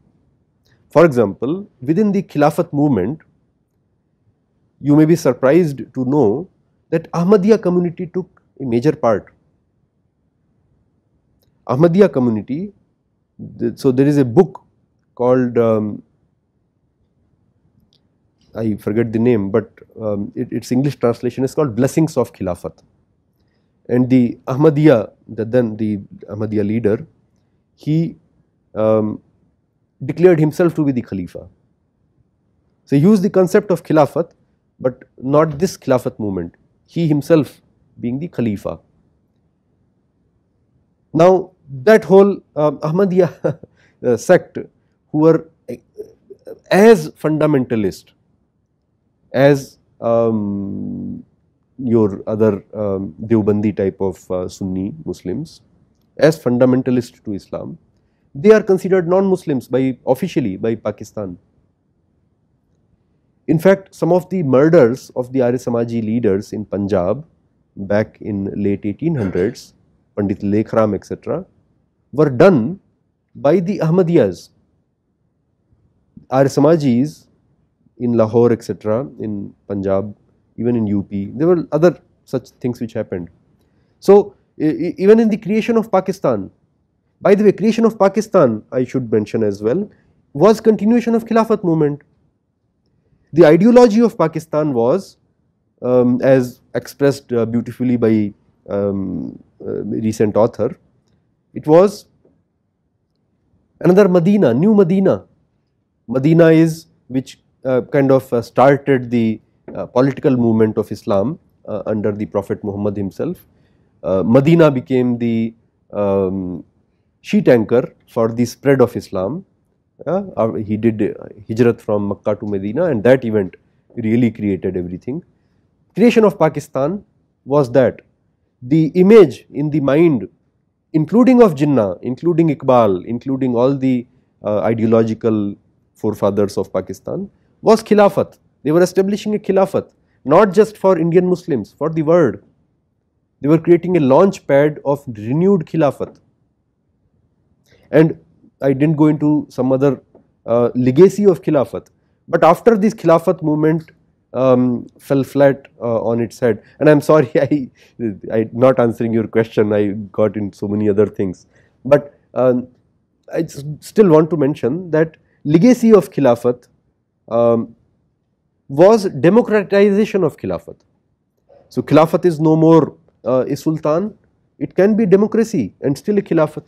For example, within the Khilafat movement, you may be surprised to know that Ahmadiyya community took a major part. Ahmadiyya community, so there is a book called, um, I forget the name, but um, it, its English translation is called Blessings of Khilafat. And the Ahmadiyya, the, then the Ahmadiyya leader, he um, declared himself to be the Khalifa. So, he used the concept of Khilafat, but not this Khilafat movement, he himself being the Khalifa. Now, that whole uh, Ahmadiyya [LAUGHS] sect who were as fundamentalist as um, your other um, Deobandi type of uh, Sunni Muslims as fundamentalist to Islam, they are considered non-Muslims by officially by Pakistan. In fact, some of the murders of the Arya Samaji leaders in Punjab back in late 1800s, Pandit Lekhram etc., were done by the Ahmadiyyas. Arya Samajis in Lahore etc., in Punjab, even in UP, there were other such things which happened. So, even in the creation of Pakistan, by the way, creation of Pakistan, I should mention as well, was continuation of Khilafat movement. The ideology of Pakistan was, um, as expressed uh, beautifully by um, uh, recent author, it was another Medina, new Medina. Medina is which kind of uh, started the uh, political movement of Islam uh, under the Prophet Muhammad himself. Medina became the um, sheet anchor for the spread of Islam. Uh, he did uh, hijrat from Makkah to Medina and that event really created everything. Creation of Pakistan was that the image in the mind including of Jinnah, including Iqbal, including all the uh, ideological forefathers of Pakistan was Khilafat. They were establishing a Khilafat not just for Indian Muslims, for the world. They were creating a launch pad of renewed Khilafat and I did not go into some other uh, legacy of Khilafat. But after this Khilafat movement um, fell flat uh, on its head and I am sorry [LAUGHS] I, I not answering your question I got in so many other things. But um, I still want to mention that legacy of Khilafat um, was democratization of Khilafat. So Khilafat is no more uh, a sultan, it can be democracy and still a Khilafat.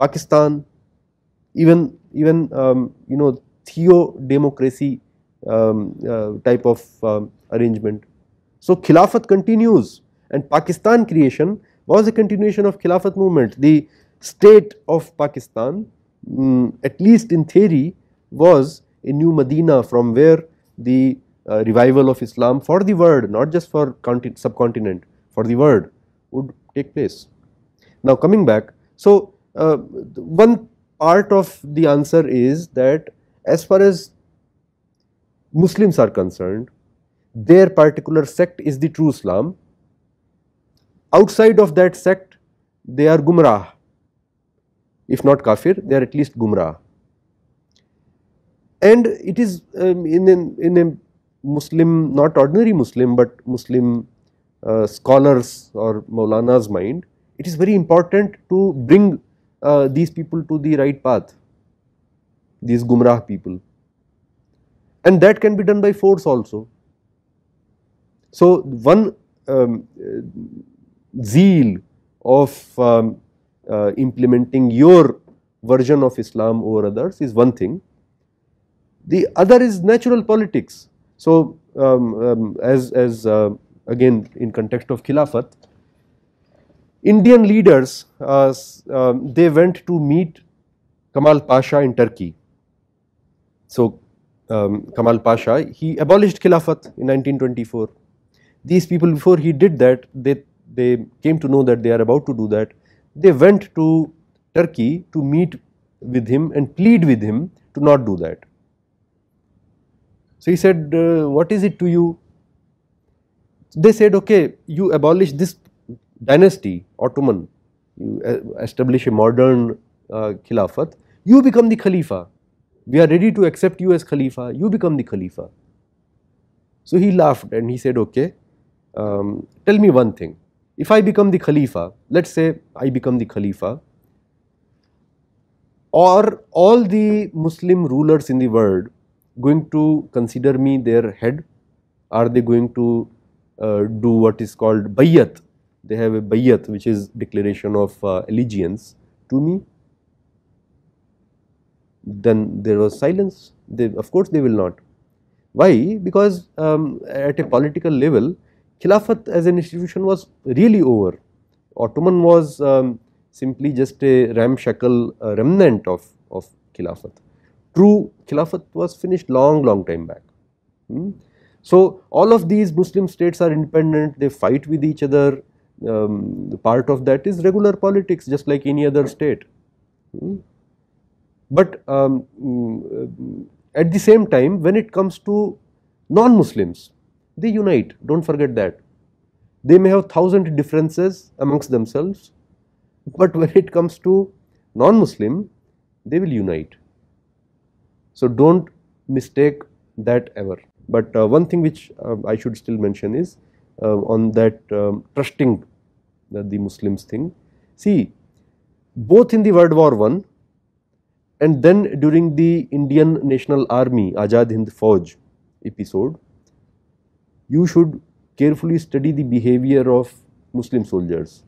Pakistan, even even um, you know theo democracy um, uh, type of um, arrangement. So Khilafat continues and Pakistan creation was a continuation of Khilafat movement. The state of Pakistan um, at least in theory was a new Medina from where the uh, revival of Islam for the world not just for subcontinent for the world would take place. Now coming back, so uh, one part of the answer is that as far as Muslims are concerned, their particular sect is the true Islam. Outside of that sect, they are Gumrah. If not Kafir, they are at least Gumrah. And it is um, in, in a Muslim, not ordinary Muslim, but Muslim uh, scholars or Maulana's mind, it is very important to bring uh, these people to the right path, these Gumrah people. And that can be done by force also. So, one um, zeal of um, uh, implementing your version of Islam over others is one thing. The other is natural politics. So, um, um as, as uh, again in context of Khilafat, Indian leaders, uh, um, they went to meet Kamal Pasha in Turkey. So, um, Kamal Pasha, he abolished Khilafat in 1924. These people before he did that, they, they came to know that they are about to do that. They went to Turkey to meet with him and plead with him to not do that. So he said, uh, What is it to you? They said, Okay, you abolish this dynasty, Ottoman, you uh, establish a modern uh, Khilafat, you become the Khalifa. We are ready to accept you as Khalifa, you become the Khalifa. So he laughed and he said, Okay, um, tell me one thing. If I become the Khalifa, let's say I become the Khalifa, or all the Muslim rulers in the world going to consider me their head? Are they going to uh, do what is called bayat? They have a bayat which is declaration of uh, allegiance to me. Then there was silence. They, of course, they will not. Why? Because um, at a political level, Khilafat as an institution was really over. Ottoman was um, simply just a ramshackle uh, remnant of, of Khilafat. True Khilafat was finished long, long time back. Hmm? So, all of these Muslim states are independent, they fight with each other. Um, part of that is regular politics, just like any other state. Hmm? But um, mm, at the same time, when it comes to non-Muslims, they unite, do not forget that. They may have thousand differences amongst themselves, but [LAUGHS] when it comes to non-Muslim, they will unite. So, do not mistake that ever. But uh, one thing which uh, I should still mention is uh, on that um, trusting the Muslims thing. See, both in the World War One and then during the Indian National Army Azad Hind Fauj episode, you should carefully study the behavior of Muslim soldiers.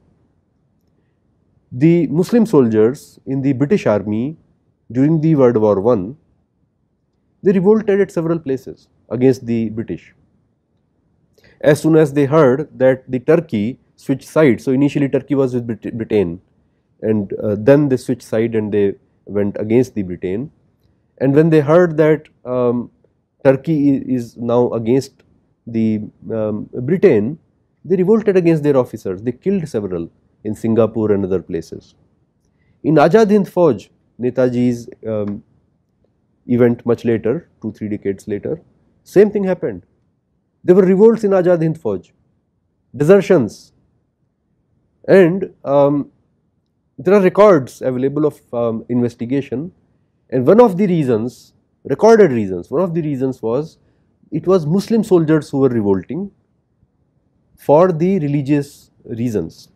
The Muslim soldiers in the British Army during the World War I, they revolted at several places against the British. As soon as they heard that the Turkey switched sides, so initially Turkey was with Britain and uh, then they switched side and they went against the Britain. And when they heard that um, Turkey is now against the um, Britain, they revolted against their officers. They killed several in Singapore and other places. In Azad Hind Netaji's um, event much later, two, three decades later, same thing happened. There were revolts in Azad Hind Fauj, desertions, and um, there are records available of um, investigation. And one of the reasons, recorded reasons, one of the reasons was it was Muslim soldiers who were revolting for the religious reasons.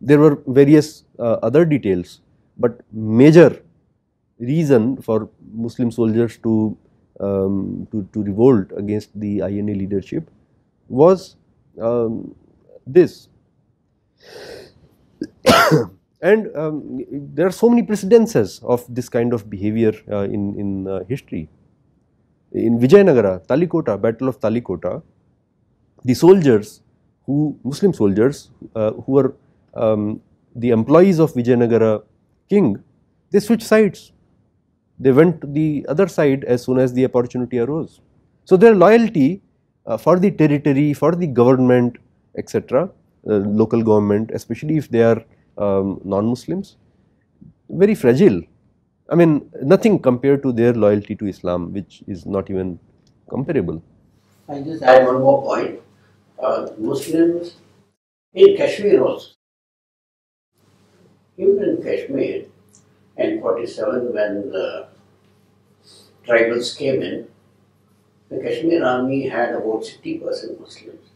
There were various uh, other details, but major reason for Muslim soldiers to, um, to, to, revolt against the INA leadership was um, this. [COUGHS] and um, there are so many precedences of this kind of behavior uh, in, in uh, history in Vijayanagara, Talikota, Battle of Talikota, the soldiers who, Muslim soldiers uh, who were um, the employees of Vijayanagara king, they switched sides. They went to the other side as soon as the opportunity arose. So their loyalty uh, for the territory, for the government, etc., uh, local government, especially if they are um, non-Muslims, very fragile I mean, nothing compared to their loyalty to Islam, which is not even comparable. I just add one more point. Uh, Muslims in Kashmir also, even in Kashmir in 47 when the tribals came in, the Kashmir army had about 60% Muslims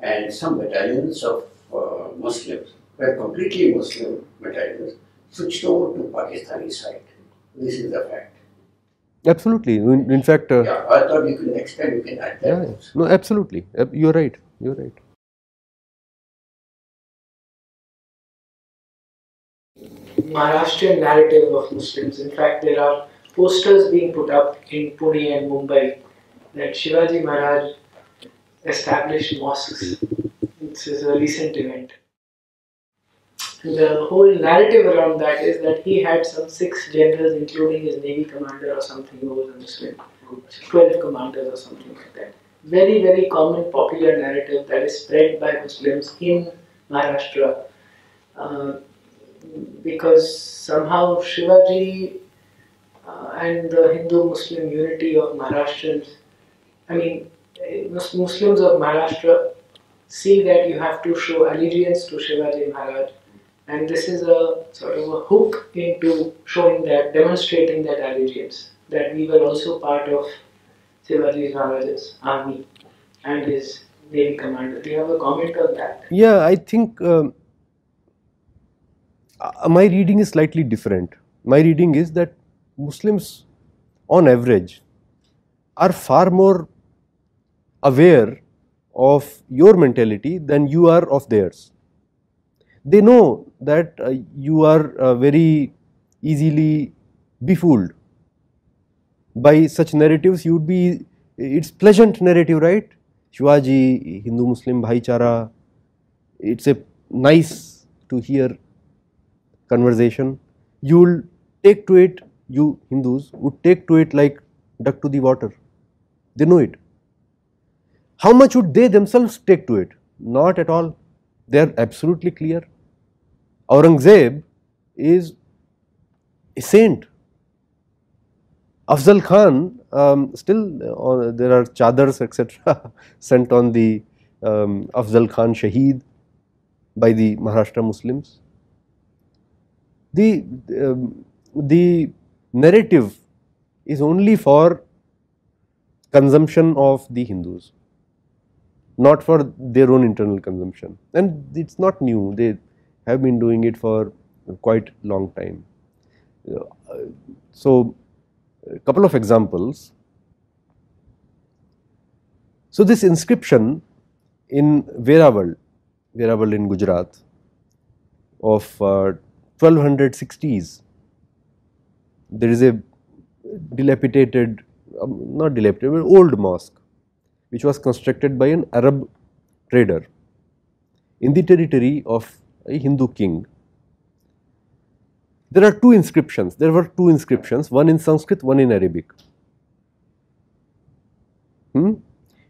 and some battalions of uh, Muslims were completely Muslim battalions switched over to Pakistani side. This is the fact. Absolutely. In, in fact, uh, yeah, I thought you can time you can add that. Yeah, no, absolutely. You're right. You're right. Maharashtrian narrative of Muslims. In fact, there are posters being put up in Pune and Mumbai that Shivaji Maharaj established mosques. This is a recent event the whole narrative around that is that he had some six generals, including his navy commander or something who was a Muslim, 12 commanders or something like that. Very, very common popular narrative that is spread by Muslims in Maharashtra. Uh, because somehow Shivaji uh, and the Hindu-Muslim unity of Maharashtrians, I mean, Muslims of Maharashtra see that you have to show allegiance to Shivaji Maharaj, and this is a sort of a hook into showing that, demonstrating that allegiance, that we were also part of Shivaji Maharaj's army and his navy commander. Do you have a comment on that? Yeah, I think um, uh, my reading is slightly different. My reading is that Muslims, on average, are far more aware of your mentality than you are of theirs. They know that uh, you are uh, very easily befooled by such narratives. You would be, it's pleasant narrative, right? Shivaji, Hindu Muslim Bhaichara, it's a nice to hear conversation. You will take to it, you Hindus would take to it like duck to the water. They know it. How much would they themselves take to it? Not at all. They are absolutely clear. Aurangzeb is a saint. Afzal Khan, um, still uh, there are chadars etc. [LAUGHS] sent on the um, Afzal Khan Shaheed by the Maharashtra Muslims. The, um, the narrative is only for consumption of the Hindus, not for their own internal consumption. And it's not new, they have been doing it for quite long time. So, a couple of examples. So, this inscription in Verawal, Verawal in Gujarat of uh, 1260s, there is a dilapidated, um, not dilapidated, but old mosque which was constructed by an Arab trader in the territory of a Hindu king. There are two inscriptions, there were two inscriptions, one in Sanskrit, one in Arabic. Hmm?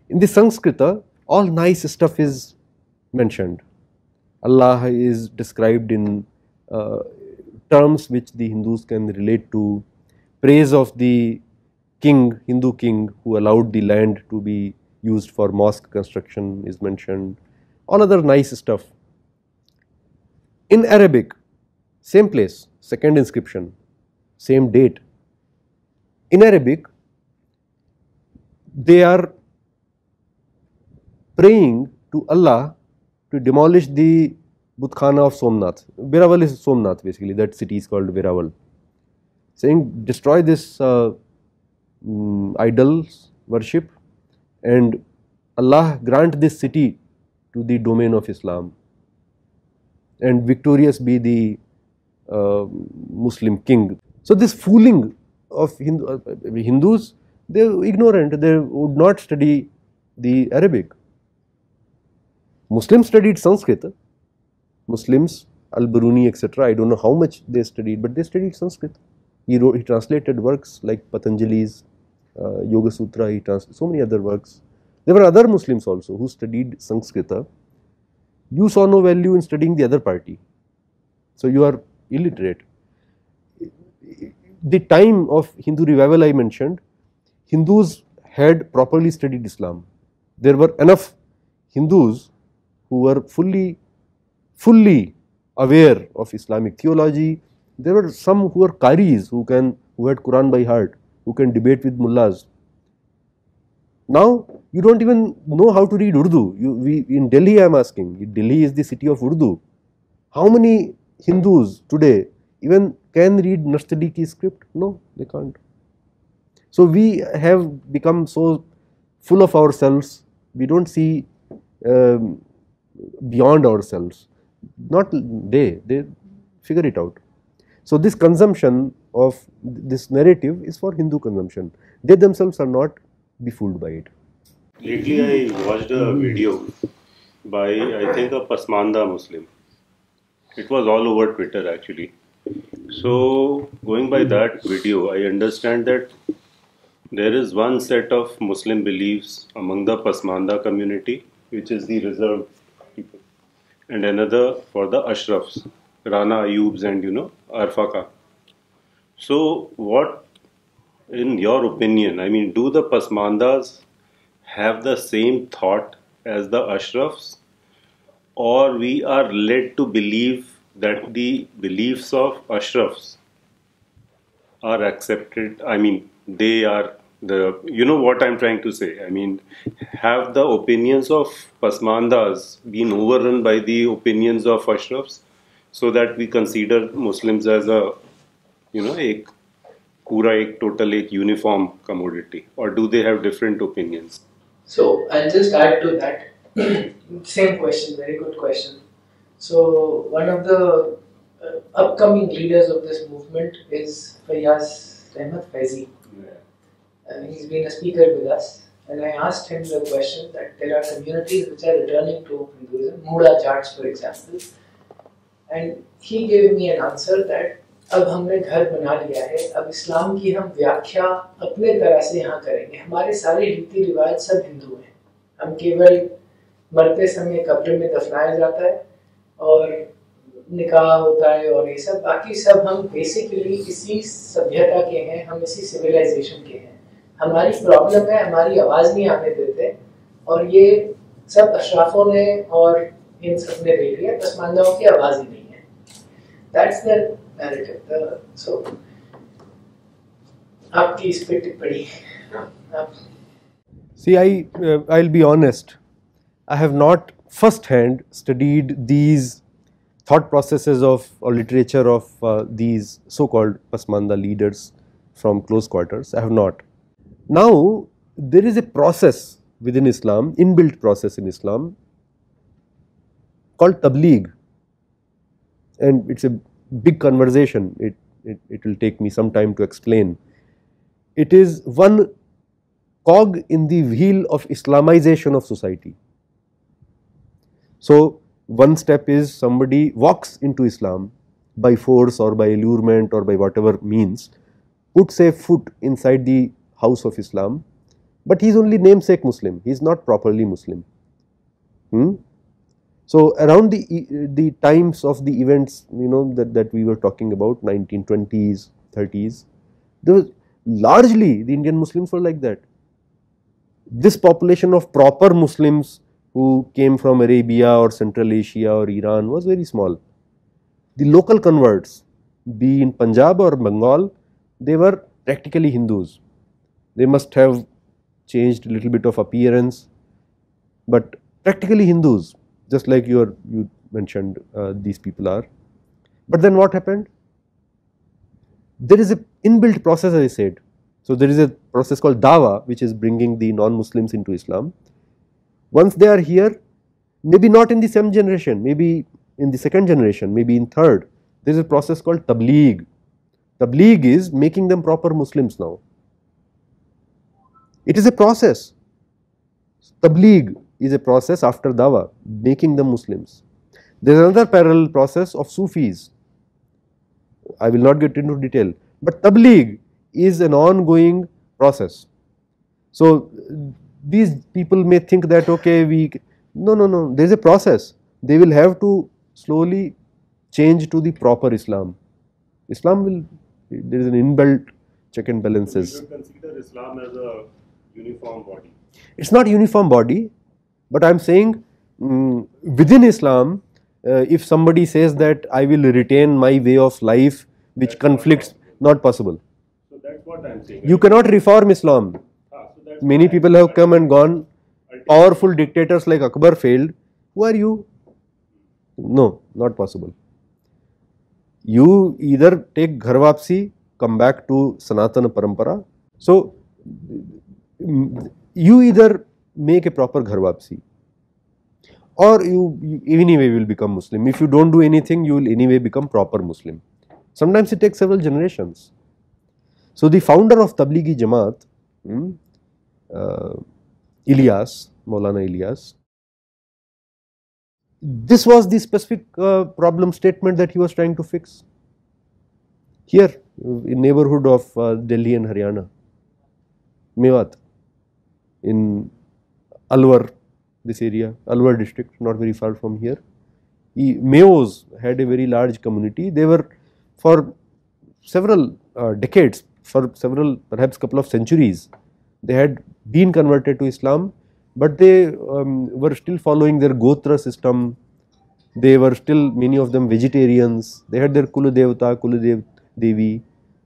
In the Sanskrita, all nice stuff is mentioned. Allah is described in uh, Uh, terms which the Hindus can relate to. Praise of the king, Hindu king who allowed the land to be used for mosque construction is mentioned. All other nice stuff. In Arabic, same place, second inscription, same date. In Arabic, they are praying to Allah to demolish the Butkhana of Somnath. Verawal is Somnath basically, that city is called Verawal. Saying destroy this uh, um, idols worship and Allah grant this city to the domain of Islam and victorious be the uh, Muslim king. So, this fooling of Hindu, uh, Hindus, they are ignorant, they would not study the Arabic. Muslims studied Sanskrit, Muslims, Al-Biruni etc. I do not know how much they studied, but they studied Sanskrit. He wrote, he translated works like Patanjali's uh, Yoga Sutra, he translated so many other works. There were other Muslims also who studied Sanskrita. You saw no value in studying the other party. So, you are illiterate. The time of Hindu revival I mentioned, Hindus had properly studied Islam. There were enough Hindus who were fully, fully aware of Islamic theology. There were some who were qaris who can, who had Quran by heart, who can debate with mullahs. Now, you do not even know how to read Urdu. You, we, in Delhi, I am asking, Delhi is the city of Urdu. How many Hindus today even can read Nashtaliki script? No, they can't. So, we have become so full of ourselves, we do not see um, beyond ourselves. Not they, they figure it out. So, this consumption of this narrative is for Hindu consumption. They themselves are not befooled by it. Lately, I watched a mm-hmm. video by I think a Pasmanda Muslim. It was all over Twitter actually. So, going by mm-hmm. that video, I understand that there is one set of Muslim beliefs among the Pasmanda community, which is the reserved people, and another for the Ashrafs. Rana Ayubs and you know Arfaka. So, what, in your opinion, I mean, do the Pasmandas have the same thought as the Ashrafs, or we are led to believe that the beliefs of Ashrafs are accepted? I mean, they are the you know what i'm trying to say. I mean have the opinions of pasmandas been overrun by the opinions of ashrafs so that we consider muslims as a you know a kura, a total a uniform commodity? Or do they have different opinions? So i'll just add to that. [CLEARS THROAT] Same question very good question. So one of the uh, upcoming leaders of this movement is fayyaz ahmed faizi. And he's been a speaker with us. And I asked him the question that there are communities which are returning to Hinduism, Muda Jats for example. And he gave me an answer that अब हमने घर बना लिया है अब इस्लाम की हम व्याख्या अपने तरह से यहाँ करेंगे हमारे सारे रीति रिवाज सब हिंदू हैं हम केवल मरते समय कब्र में दफनाया जाता है और निकाह होता है और ये सब बाकी सब हम बेसिकली इसी सभ्यता के हैं हम इसी सिविलाइजेशन के हैं हमारी प्रॉब्लम है हमारी आवाज़ नहीं आने देते और ये सब अशराफों ने और इन सबने देख लिया पसमानदाओं की आवाज़ ही नहीं है दैट्स द नैरेटिव सो आपकी इस पे टिप्पणी आप See, I uh, I'll be honest. I have not first-hand studied these thought processes of or literature of uh, these so-called Pasmanda leaders from close quarters. I have not. Now, there is a process within Islam, inbuilt process in Islam, called tabligh, and it's a big conversation. It, it, it will take me some time to explain. It is one cog in the wheel of Islamization of society. So, one step is somebody walks into Islam by force or by allurement or by whatever means, puts a foot inside the house of Islam, but he is only namesake Muslim, he is not properly Muslim. Hmm? So, around the, the times of the events you know that, that we were talking about 1920s, 30s, there was largely the Indian Muslims were like that this population of proper Muslims who came from Arabia or Central Asia or Iran was very small. The local converts, be in Punjab or Bengal, they were practically Hindus. They must have changed a little bit of appearance, but practically Hindus, just like your you mentioned uh, these people are. But then what happened? There is a inbuilt process, as I said. So there is a process called dawa, which is bringing the non-Muslims into Islam. Once they are here, maybe not in the same generation, maybe in the second generation, maybe in third, there is a process called tabligh. Tabligh is making them proper Muslims now. It is a process. Tabligh is a process after dawa, making them Muslims. There is another parallel process of Sufis. I will not get into detail, but tabligh is an ongoing process. So, these people may think that okay we no no no there is a process they will have to slowly change to the proper Islam. Islam will there is an inbuilt check and balances. You consider Islam as a uniform body. It's not uniform body, but I am saying mm, within Islam, uh, if somebody says that I will retain my way of life which That's conflicts, not possible. So that's what I'm saying. You cannot reform Islam. Ah, so Many people have come and gone. Powerful dictators like Akbar failed. Who are you? No, not possible. You either take Ghar Wapsi, come back to Sanatana Parampara. So, you either make a proper Ghar Wapsi or you, you anyway will become Muslim. If you don't do anything, you will anyway become proper Muslim. Sometimes it takes several generations. So, the founder of Tablighi Jamaat, hmm, uh, Ilyas, Maulana Ilyas, this was the specific uh, problem statement that he was trying to fix here in neighborhood of uh, Delhi and Haryana, Mewat, in Alwar, this area, Alwar district, not very far from here. He, Meos had a very large community. They were for several uh, decades, for several perhaps couple of centuries, they had been converted to Islam, but they um, were still following their Gotra system. They were still many of them vegetarians. They had their Kuladevata, Kuladev Devi,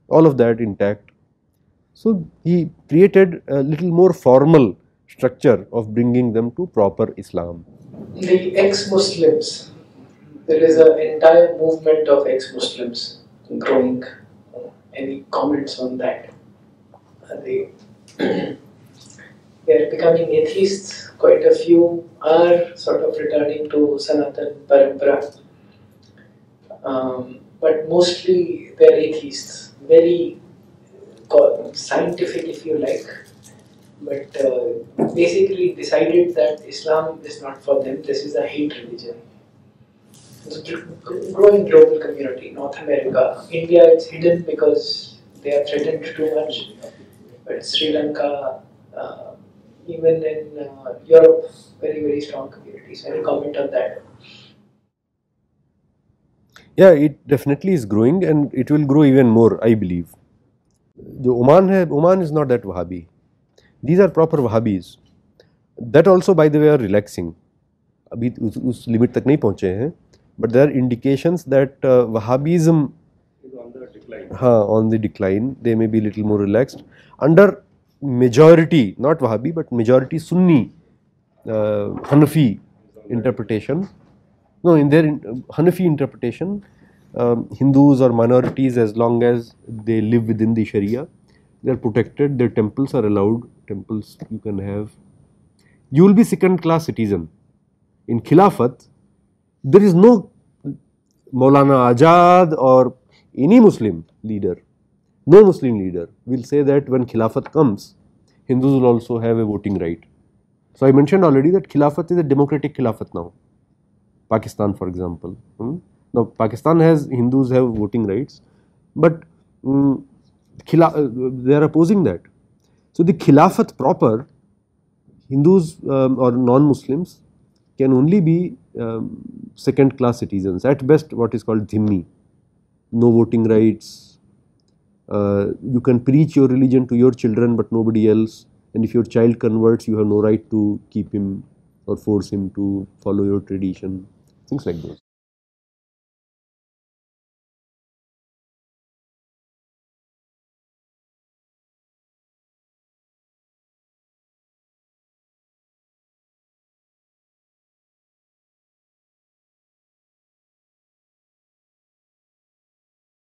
all of that intact. So he created a little more formal structure of bringing them to proper Islam. The ex-Muslims, there is an entire movement of ex-Muslims growing. Any comments on that? Are they [CLEARS THROAT] they are becoming atheists. Quite a few are sort of returning to Sanatan Parampara. Um, but mostly they are atheists. Very scientific, if you like. But uh, basically decided that Islam is not for them. This is a hate religion. It's a growing global community. North America, India, it's hidden because they are threatened too much. But Sri Lanka, uh, even in uh, Europe, very very strong communities. Any comment on that? Yeah, it definitely is growing and it will grow even more, I believe. जो Oman है, Oman is not that Wahhabi these are proper Wahhabis that also by the way are relaxing अभी उस, उस limit तक नहीं पहुँचे हैं but there are indications that Wahhabism हाँ on the decline they may be little more relaxed under majority not Wahhabi but majority Sunni Hanafi interpretation no in there Hanafi interpretation um, Hindus or minorities as long as they live within the Sharia they are protected their temples are allowed temples you can have you will be second class citizen in Khilafat there is no Maulana Azad or any Muslim leader, no Muslim leader will say that when Khilafat comes, Hindus will also have a voting right. So I mentioned already that Khilafat is a democratic Khilafat now. Pakistan, for example. hmm. Now Pakistan has Hindus have voting rights, but uh, they are opposing that. So the Khilafat proper, Hindus um, or non-Muslims can only be um, second class citizens, at best what is called dhimmi, no voting rights. Uh, you can preach your religion to your children but nobody else and if your child converts you have no right to keep him or force him to follow your tradition, things like those.